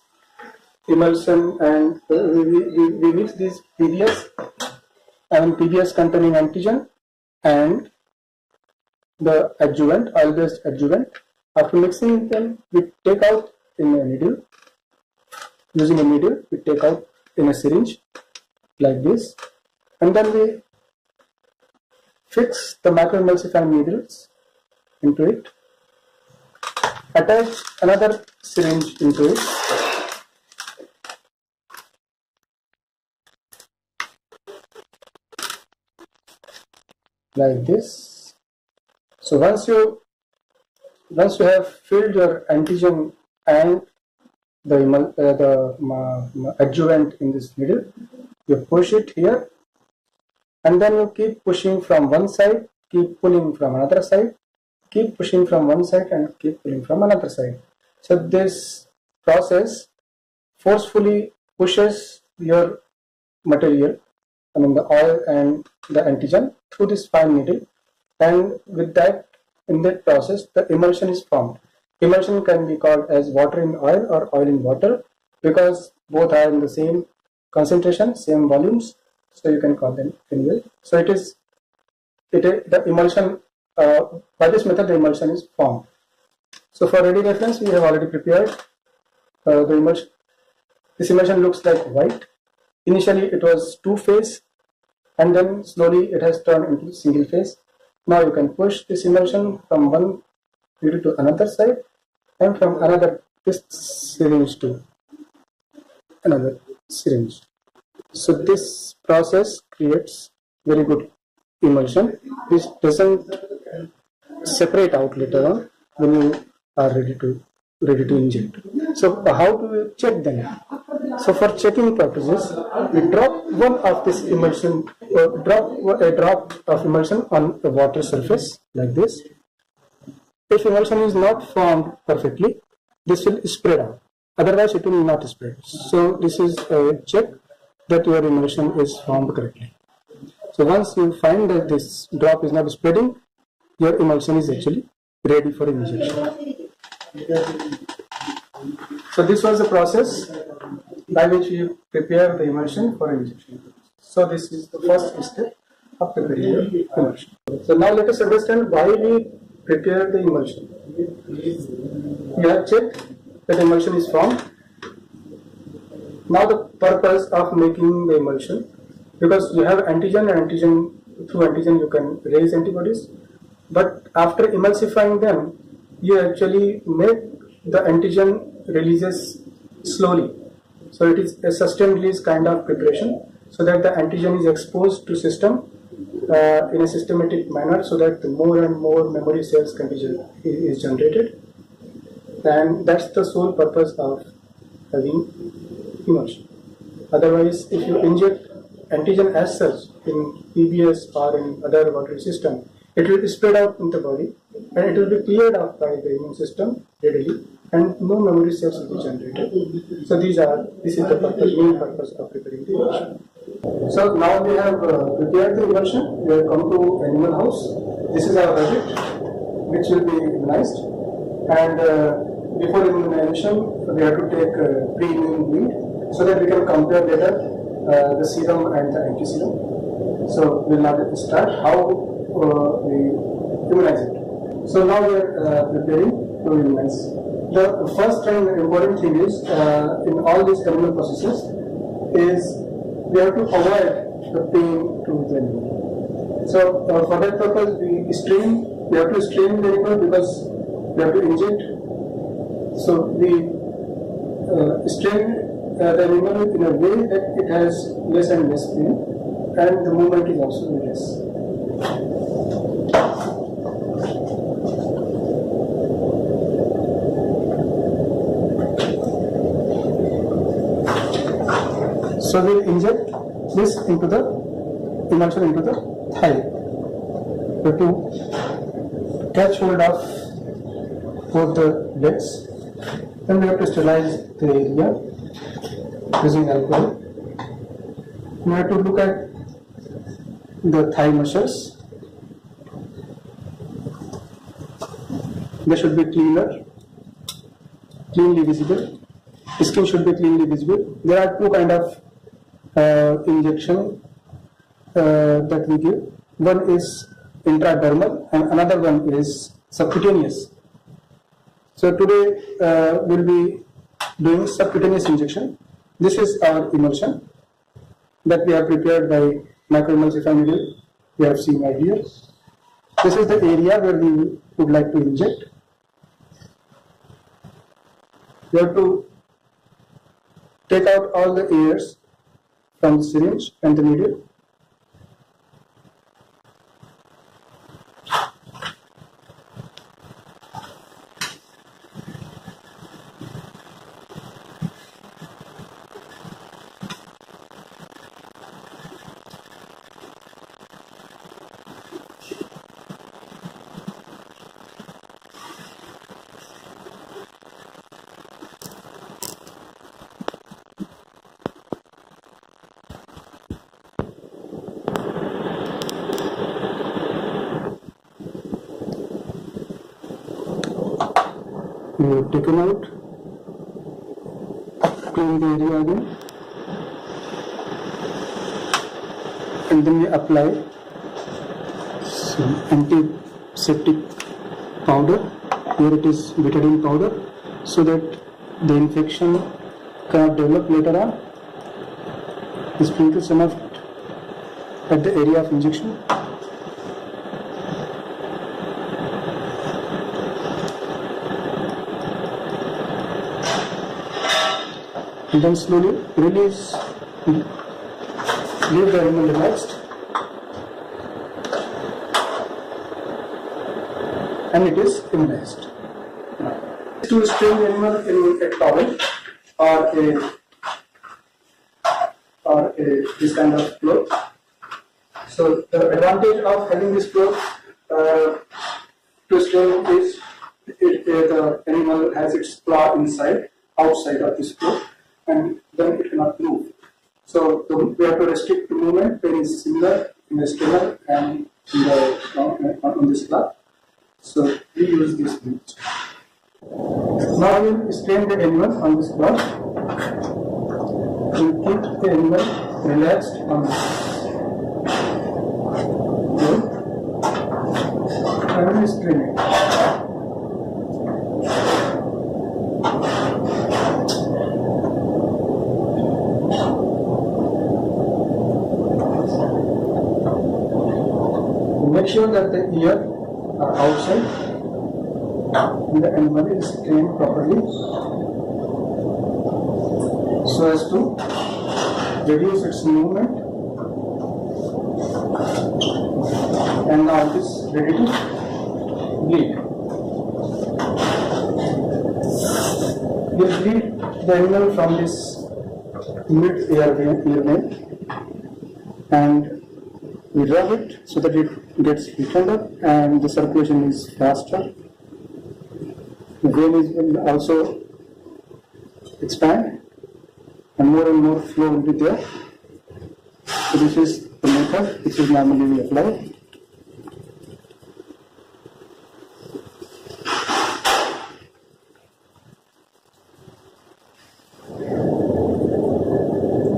emulsion and uh, we, we, we mix these PBS and PBS containing antigen and the adjuvant, oil based adjuvant after mixing them, we take out in a needle. Using a needle, we take out in a syringe like this. And then we fix the microemulsifying needles into it. Attach another syringe into it. Like this. So once you once you have filled your antigen and the, uh, the uh, adjuvant in this needle, you push it here and then you keep pushing from one side, keep pulling from another side, keep pushing from one side and keep pulling from another side. So this process forcefully pushes your material, I mean the oil and the antigen through this fine needle and with that in that process, the emulsion is formed. Emulsion can be called as water in oil or oil in water because both are in the same concentration, same volumes. So you can call them anyway. So it is, it is the emulsion, uh, by this method the emulsion is formed. So for ready reference, we have already prepared uh, the emulsion. This emulsion looks like white. Initially it was two phase and then slowly it has turned into single phase. Now you can push this emulsion from one needle to another side and from another this syringe to another syringe. So this process creates very good emulsion which doesn't separate out later on when you are ready to ready to inject. So how do you check them? So for checking purposes, we drop one of this emulsion, uh, drop a drop of emulsion on the water surface like this. If emulsion is not formed perfectly, this will spread out. Otherwise, it will not spread. So this is a check that your emulsion is formed correctly. So once you find that this drop is not spreading, your emulsion is actually ready for injection. So this was the process by which we prepare the emulsion for injection. So this is the first step of preparing the emulsion. So now let us understand why we prepare the emulsion. We have checked that emulsion is formed. Now the purpose of making the emulsion, because you have antigen and antigen, through antigen you can raise antibodies, but after emulsifying them, you actually make the antigen releases slowly. So it is a sustained release kind of preparation so that the antigen is exposed to system uh, in a systematic manner so that more and more memory cells can be is generated and that's the sole purpose of having emulsion. Otherwise, if you inject antigen as such in PBS or in other watery system, it will spread out in the body and it will be cleared out by the immune system readily and no memory cells will be generated. So these are this is the purpose, main purpose of preparing the emulsion. So now we have uh, prepared the emulsion. We have come to animal house. This is our rabbit, which will be immunized. And uh, before immunization, we have to take uh, pre-immune bleed so that we can compare later uh, the serum and the anti-serum. So we'll now start how uh, we immunize it. So now we are uh, preparing to immunize. The first and important thing is uh, in all these animal processes is we have to avoid the pain to the animal. So uh, for that purpose we strain, we have to strain the animal because we have to inject. So we uh, strain uh, the animal in a way that it has less and less pain and the movement is also less. So we'll inject this into the emulsion into the thigh. So to catch hold of both the legs, then we have to sterilize the area using alcohol. We have to look at the thigh muscles. They should be cleaner, cleanly visible. Skin should be cleanly visible. There are two kind of injection uh, that we give. One is intradermal and another one is subcutaneous. So today uh, we'll be doing subcutaneous injection. This is our emulsion that we have prepared by microemulsifying needle. We have seen right here. This is the area where we would like to inject. We have to take out all the airs from the syringe and taken out clean the area again and then we apply some antiseptic powder here it is betadine powder so that the infection cannot develop later on we sprinkle some of it at the area of injection and then slowly release leave the animal relaxed and it is immunized. To the animal in a towel or a or a, this kind of cloth. So the advantage of having this cloth uh, to strain is it, uh, the animal has its claw inside, outside of this cloth, and then it cannot move. So the, we have to restrict the movement. Is similar in the strainer and in the, uh, on this cloth. So we use this bridge. Now we will strain the animal on this cloth. We keep the animal relaxed on this cloth. And we strain it. That the ear are outside and the animal is trained properly. So as to reduce its movement. And now it is ready to bleed. We bleed the animal from this mid ear vein and we rub it so that it gets heated up and the circulation is faster. The vein is will also expand and more and more flow will be there. So this is the method which is normally we apply.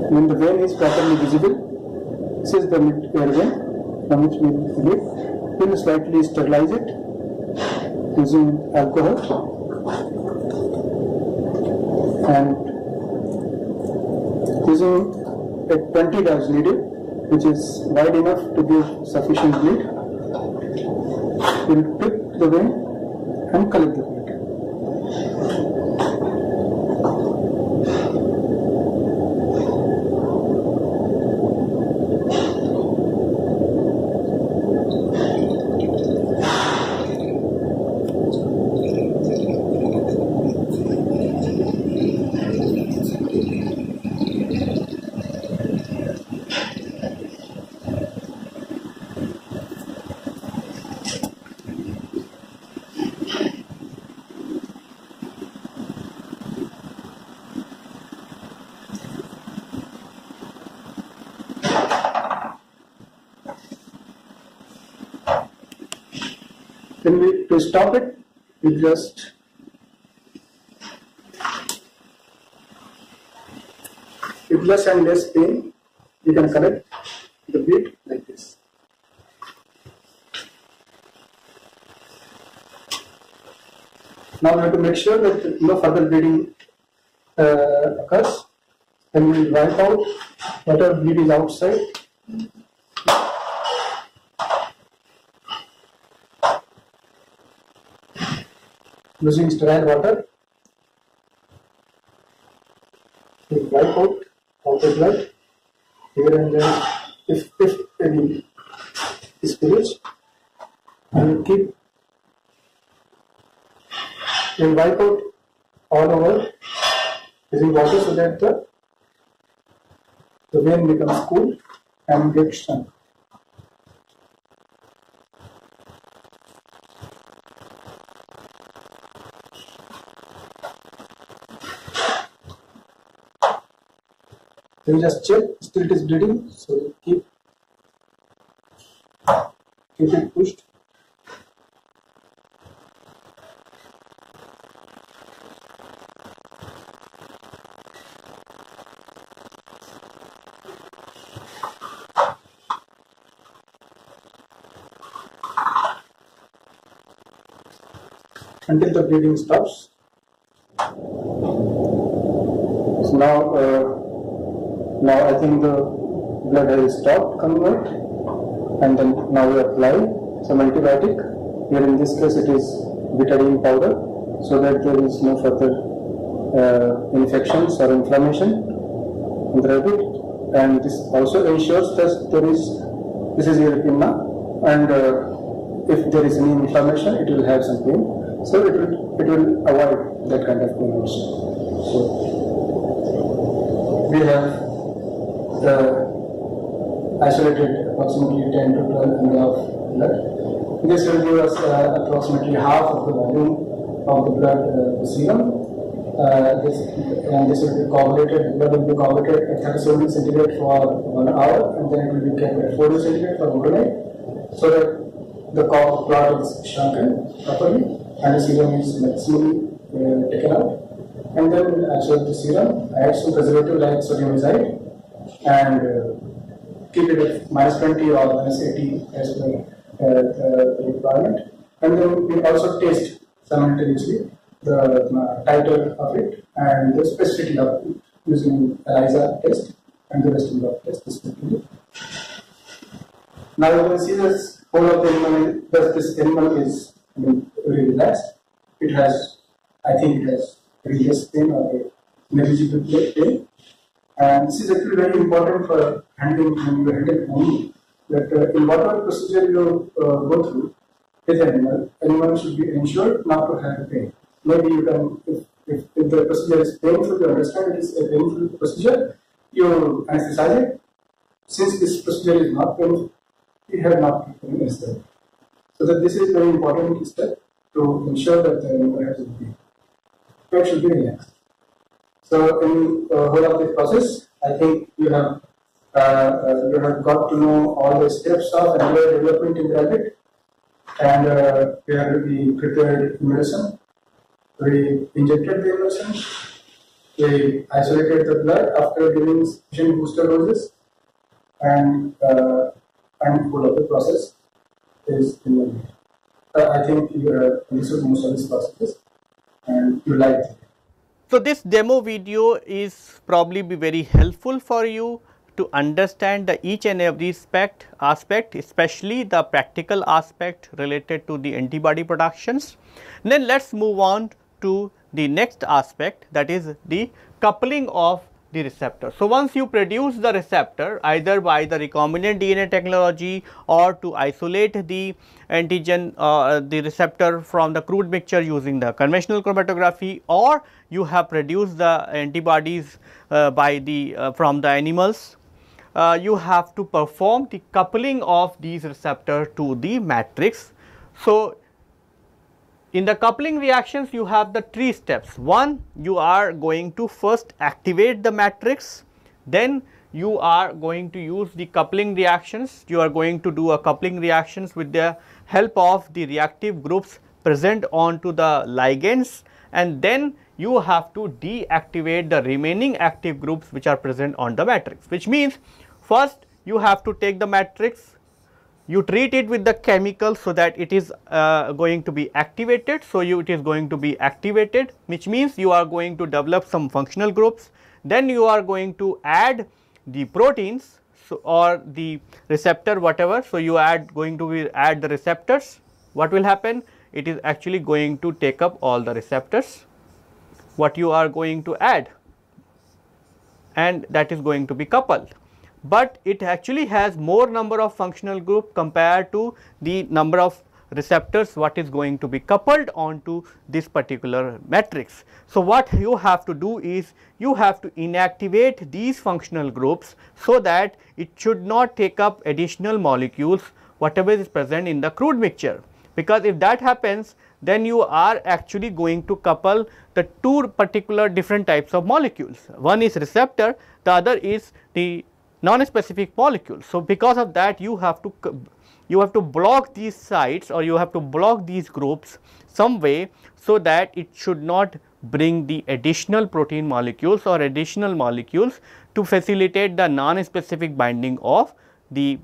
When the vein is properly visible, this is the mid air vein which we will slightly sterilize it using alcohol. And using a 20 gauge needle which is wide enough to give sufficient bleed we will prick the vein and collect the blood. Then we to stop it, you just with less and less pain, you can collect the beat like this. Now we have to make sure that no further bleeding uh, occurs. Then we will wipe out whatever bleed is outside using sterile water. We wipe out outer blood here and there if, if any spillage and keep we wipe out all over using water so that the the vein becomes cool and gets shrunk. Then we just check, still it is bleeding, so keep keep it pushed. Until the bleeding stops. So now uh, now I think the blood has stopped out and then now we apply some antibiotic. Here in this case it is betadine powder so that there is no further uh, infections or inflammation in the rabbit and this also ensures that there is this is erythema and uh, if there is any inflammation it will have some pain so it will it will avoid that kind of pain also. So we have the isolated approximately 10 to 12 ml of blood. This will give us uh, approximately half of the volume of the blood uh, serum. Uh, this, and this will be coagulated, blood will be coagulated at 37 degrees centigrade for one hour and then it will be kept at 4 degrees centigrade for overnight so that the clot is shrunken properly and the serum is maximally uh, taken out. And then actually the serum, add some preservative like sodium azide and uh, keep it at minus 20 or minus 80 as per uh, the requirement. And then we also test simultaneously the uh, title of it and the specificity of it using ELISA test and the Western blot test respectively. Now you can see this whole of the thus this animal is I mean, very relaxed. It has, I think it has very less pain or a negligible. And this is actually very important for handling when you handle only that uh, in whatever procedure you uh, go through with animal, animal should be ensured not to have pain. Maybe you can, if, if, if the procedure is painful, you understand it is a painful procedure, you anesthetize it. Since this procedure is not painful, you have not anesthetized. So that this is very important step to ensure that the animal has a pain. It should be relaxed. So in uh, whole of the process, I think you have uh, uh, you have got to know all the steps of animal development in the rabbit, and uh, we have we prepared medicine, we injected the medicine, we isolated the blood after giving sufficient booster doses, and uh, and whole of the process is in the uh, I think you have understood most of these processes, and you liked it. So, this demo video is probably be very helpful for you to understand the each and every aspect, aspect especially the practical aspect related to the antibody productions. Then let us move on to the next aspect that is the coupling of the receptor. So, once you produce the receptor either by the recombinant DNA technology or to isolate the antigen uh, the receptor from the crude mixture using the conventional chromatography or you have produced the antibodies uh, by the uh, from the animals uh, you have to perform the coupling of these receptor to the matrix. So, in the coupling reactions you have the three steps. One you are going to first activate the matrix, then you are going to use the coupling reactions, you are going to do a coupling reactions with the help of the reactive groups present onto the ligands. And then you have to deactivate the remaining active groups which are present on the matrix which means first you have to take the matrix you treat it with the chemical so that it is uh, going to be activated. So, you, it is going to be activated which means you are going to develop some functional groups. Then you are going to add the proteins so, or the receptor whatever. So, you add going to be add the receptors. What will happen? It is actually going to take up all the receptors what you are going to add and that is going to be coupled but it actually has more number of functional group compared to the number of receptors what is going to be coupled onto this particular matrix. So, what you have to do is you have to inactivate these functional groups so that it should not take up additional molecules whatever is present in the crude mixture because if that happens then you are actually going to couple the two particular different types of molecules. One is receptor, the other is the non-specific molecule. So, because of that you have to you have to block these sites or you have to block these groups some way so that it should not bring the additional protein molecules or additional molecules to facilitate the non-specific binding of the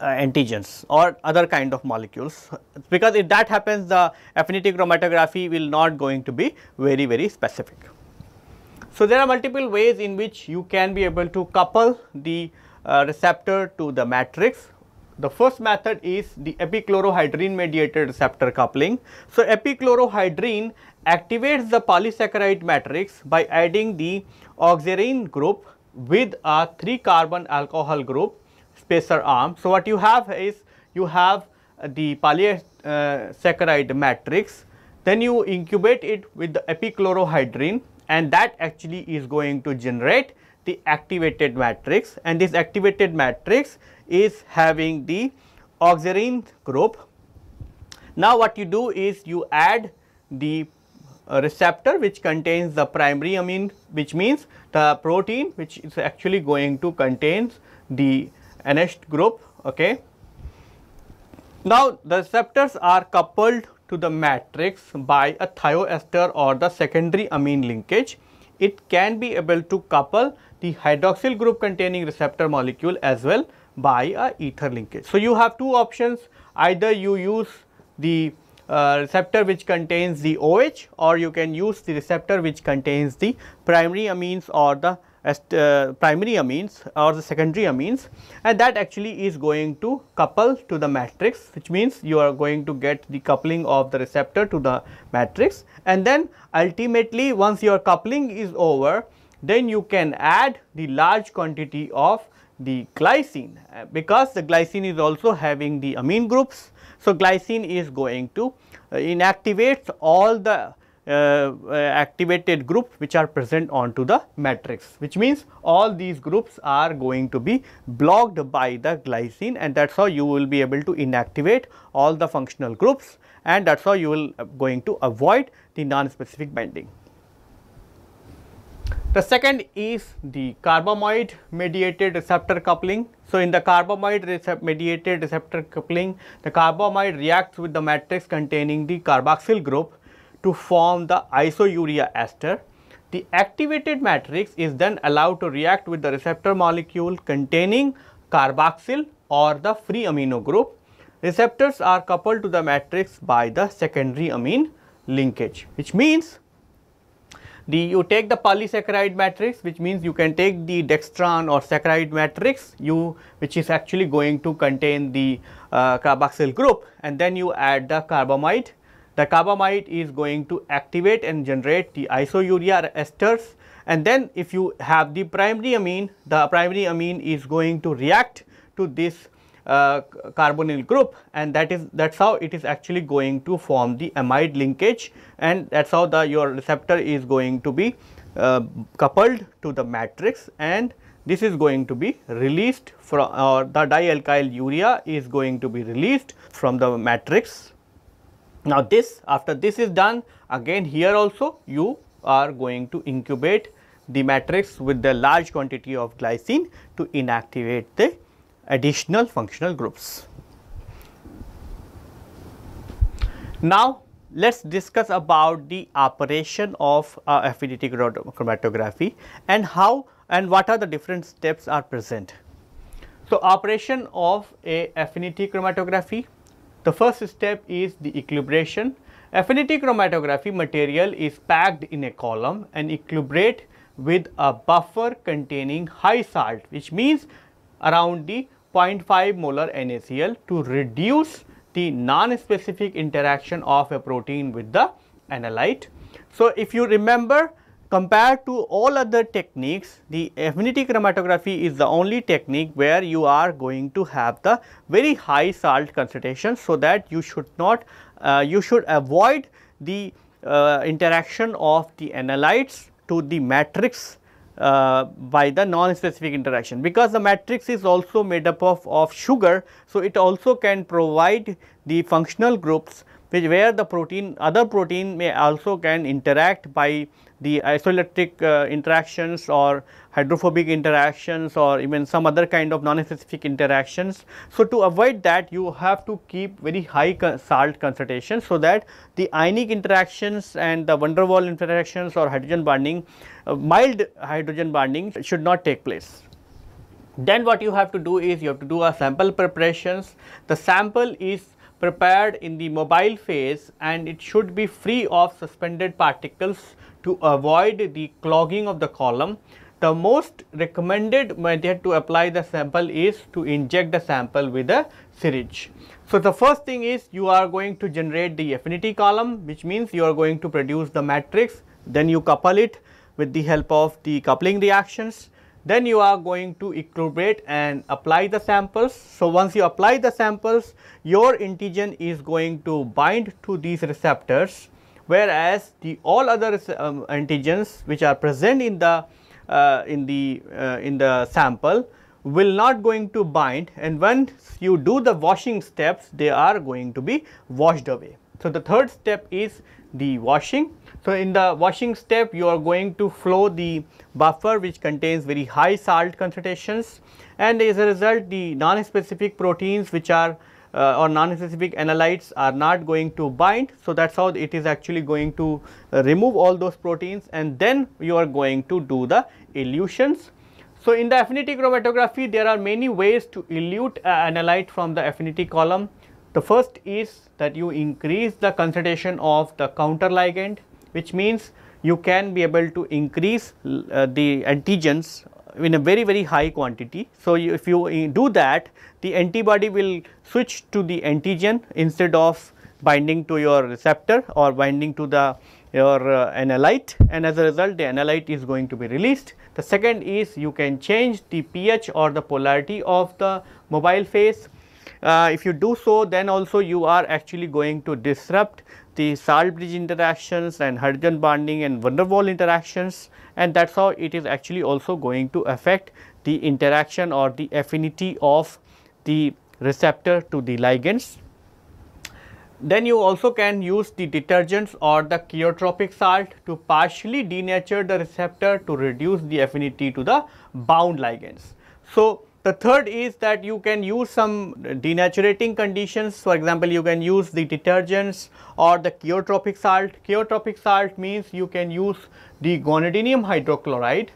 uh, antigens or other kind of molecules because if that happens the affinity chromatography will not going to be very very specific. So, there are multiple ways in which you can be able to couple the uh, receptor to the matrix. The first method is the epichlorohydrin mediated receptor coupling. So, epichlorohydrin activates the polysaccharide matrix by adding the oxirane group with a 3 carbon alcohol group spacer arm. So, what you have is you have the polysaccharide matrix then you incubate it with the epichlorohydrin and that actually is going to generate the activated matrix and this activated matrix is having the oxirine group. Now, what you do is you add the uh, receptor which contains the primary amine which means the protein which is actually going to contains the NH group. Okay. Now, the receptors are coupled to the matrix by a thioester or the secondary amine linkage. It can be able to couple the hydroxyl group containing receptor molecule as well by a ether linkage. So, you have two options either you use the uh, receptor which contains the OH or you can use the receptor which contains the primary amines or the uh, primary amines or the secondary amines and that actually is going to couple to the matrix which means you are going to get the coupling of the receptor to the matrix and then ultimately once your coupling is over then you can add the large quantity of the glycine uh, because the glycine is also having the amine groups. So, glycine is going to uh, inactivate all the activated group which are present onto the matrix which means all these groups are going to be blocked by the glycine and that is how you will be able to inactivate all the functional groups and that is how you will uh, going to avoid the non-specific binding. The second is the carbamide mediated receptor coupling. So, in the carbamide recep mediated receptor coupling, the carbamide reacts with the matrix containing the carboxyl group to form the isourea ester. The activated matrix is then allowed to react with the receptor molecule containing carboxyl or the free amino group. Receptors are coupled to the matrix by the secondary amine linkage, which means the you take the polysaccharide matrix which means you can take the dextran or saccharide matrix you which is actually going to contain the uh, carboxyl group and then you add the carbamide the carbamide is going to activate and generate the isourea esters. And then if you have the primary amine, the primary amine is going to react to this uh, carbonyl group. And that is that is how it is actually going to form the amide linkage. And that is how the your receptor is going to be uh, coupled to the matrix. And this is going to be released from or the dialkyl urea is going to be released from the matrix now, this after this is done again here also you are going to incubate the matrix with the large quantity of glycine to inactivate the additional functional groups. Now, let us discuss about the operation of uh, affinity chromatography and how and what are the different steps are present. So, operation of a affinity chromatography the first step is the equilibration. Affinity chromatography material is packed in a column and equilibrate with a buffer containing high salt which means around the 0.5 molar NaCl to reduce the non-specific interaction of a protein with the analyte. So, if you remember compared to all other techniques, the affinity chromatography is the only technique where you are going to have the very high salt concentration. So, that you should not, uh, you should avoid the uh, interaction of the analytes to the matrix uh, by the non-specific interaction because the matrix is also made up of, of sugar. So, it also can provide the functional groups which where the protein other protein may also can interact by the isoelectric uh, interactions or hydrophobic interactions or even some other kind of non-specific interactions. So, to avoid that you have to keep very high salt concentration so that the ionic interactions and the van der Waals interactions or hydrogen bonding, uh, mild hydrogen bonding should not take place. Then what you have to do is you have to do a sample preparations. The sample is prepared in the mobile phase and it should be free of suspended particles to avoid the clogging of the column, the most recommended method to apply the sample is to inject the sample with a syringe. So, the first thing is you are going to generate the affinity column which means you are going to produce the matrix then you couple it with the help of the coupling reactions then you are going to equilibrate and apply the samples. So, once you apply the samples your antigen is going to bind to these receptors whereas the all other um, antigens which are present in the uh, in the uh, in the sample will not going to bind and once you do the washing steps they are going to be washed away. So, the third step is the washing. So, in the washing step you are going to flow the buffer which contains very high salt concentrations and as a result the non-specific proteins which are uh, or non-specific analytes are not going to bind. So, that is how it is actually going to uh, remove all those proteins and then you are going to do the elutions. So, in the affinity chromatography there are many ways to elute an analyte from the affinity column. The first is that you increase the concentration of the counter ligand which means you can be able to increase uh, the antigens in a very very high quantity. So, you, if you do that the antibody will switch to the antigen instead of binding to your receptor or binding to the your uh, analyte and as a result the analyte is going to be released. The second is you can change the pH or the polarity of the mobile phase. Uh, if you do so then also you are actually going to disrupt the salt bridge interactions and hydrogen bonding and van der Waals interactions and that is how it is actually also going to affect the interaction or the affinity of the receptor to the ligands. Then you also can use the detergents or the chaotropic salt to partially denature the receptor to reduce the affinity to the bound ligands. So, the third is that you can use some denaturing conditions. For example, you can use the detergents or the chaotropic salt. Chaotropic salt means you can use the guanidinium hydrochloride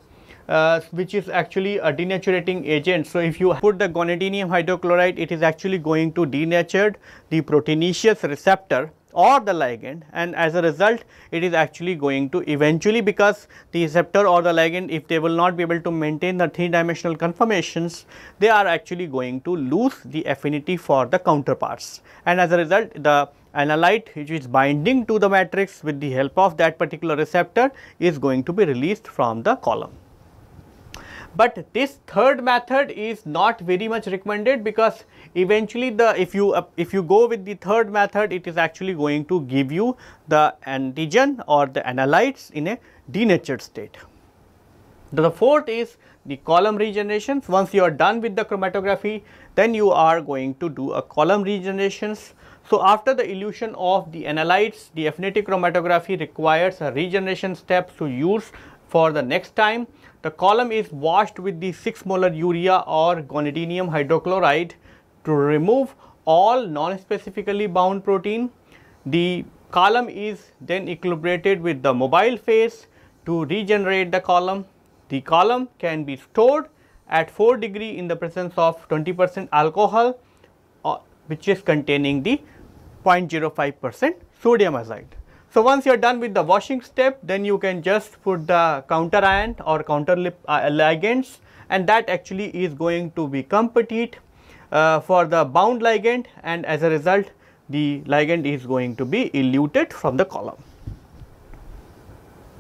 uh, which is actually a denaturing agent. So, if you put the guanidinium hydrochloride, it is actually going to denature the proteinaceous receptor or the ligand and as a result it is actually going to eventually because the receptor or the ligand if they will not be able to maintain the three dimensional conformations they are actually going to lose the affinity for the counterparts and as a result the analyte which is binding to the matrix with the help of that particular receptor is going to be released from the column. But this third method is not very much recommended because eventually the if you uh, if you go with the third method it is actually going to give you the antigen or the analytes in a denatured state. The fourth is the column regenerations. Once you are done with the chromatography, then you are going to do a column regenerations. So, after the elution of the analytes, the affinity chromatography requires a regeneration steps to use for the next time. The column is washed with the 6 molar urea or guanidinium hydrochloride to remove all non-specifically bound protein. The column is then equilibrated with the mobile phase to regenerate the column. The column can be stored at 4 degree in the presence of 20 percent alcohol uh, which is containing the 0.05 percent sodium azide. So, once you are done with the washing step then you can just put the counter ion or counter uh, ligands and that actually is going to be competitive uh, for the bound ligand and as a result the ligand is going to be eluted from the column.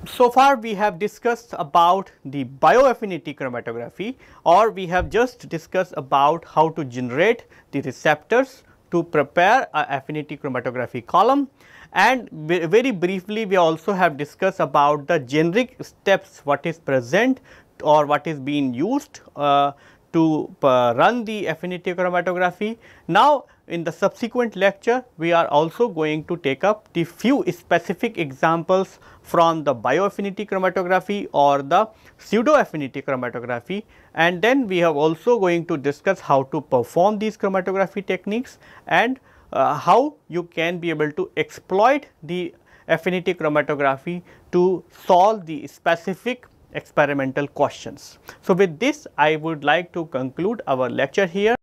So far we have discussed about the bioaffinity chromatography or we have just discussed about how to generate the receptors to prepare a affinity chromatography column and very briefly we also have discussed about the generic steps what is present or what is being used uh, to uh, run the affinity chromatography. Now, in the subsequent lecture we are also going to take up the few specific examples from the bioaffinity chromatography or the pseudoaffinity chromatography and then we have also going to discuss how to perform these chromatography techniques and uh, how you can be able to exploit the affinity chromatography to solve the specific experimental questions. So, with this I would like to conclude our lecture here.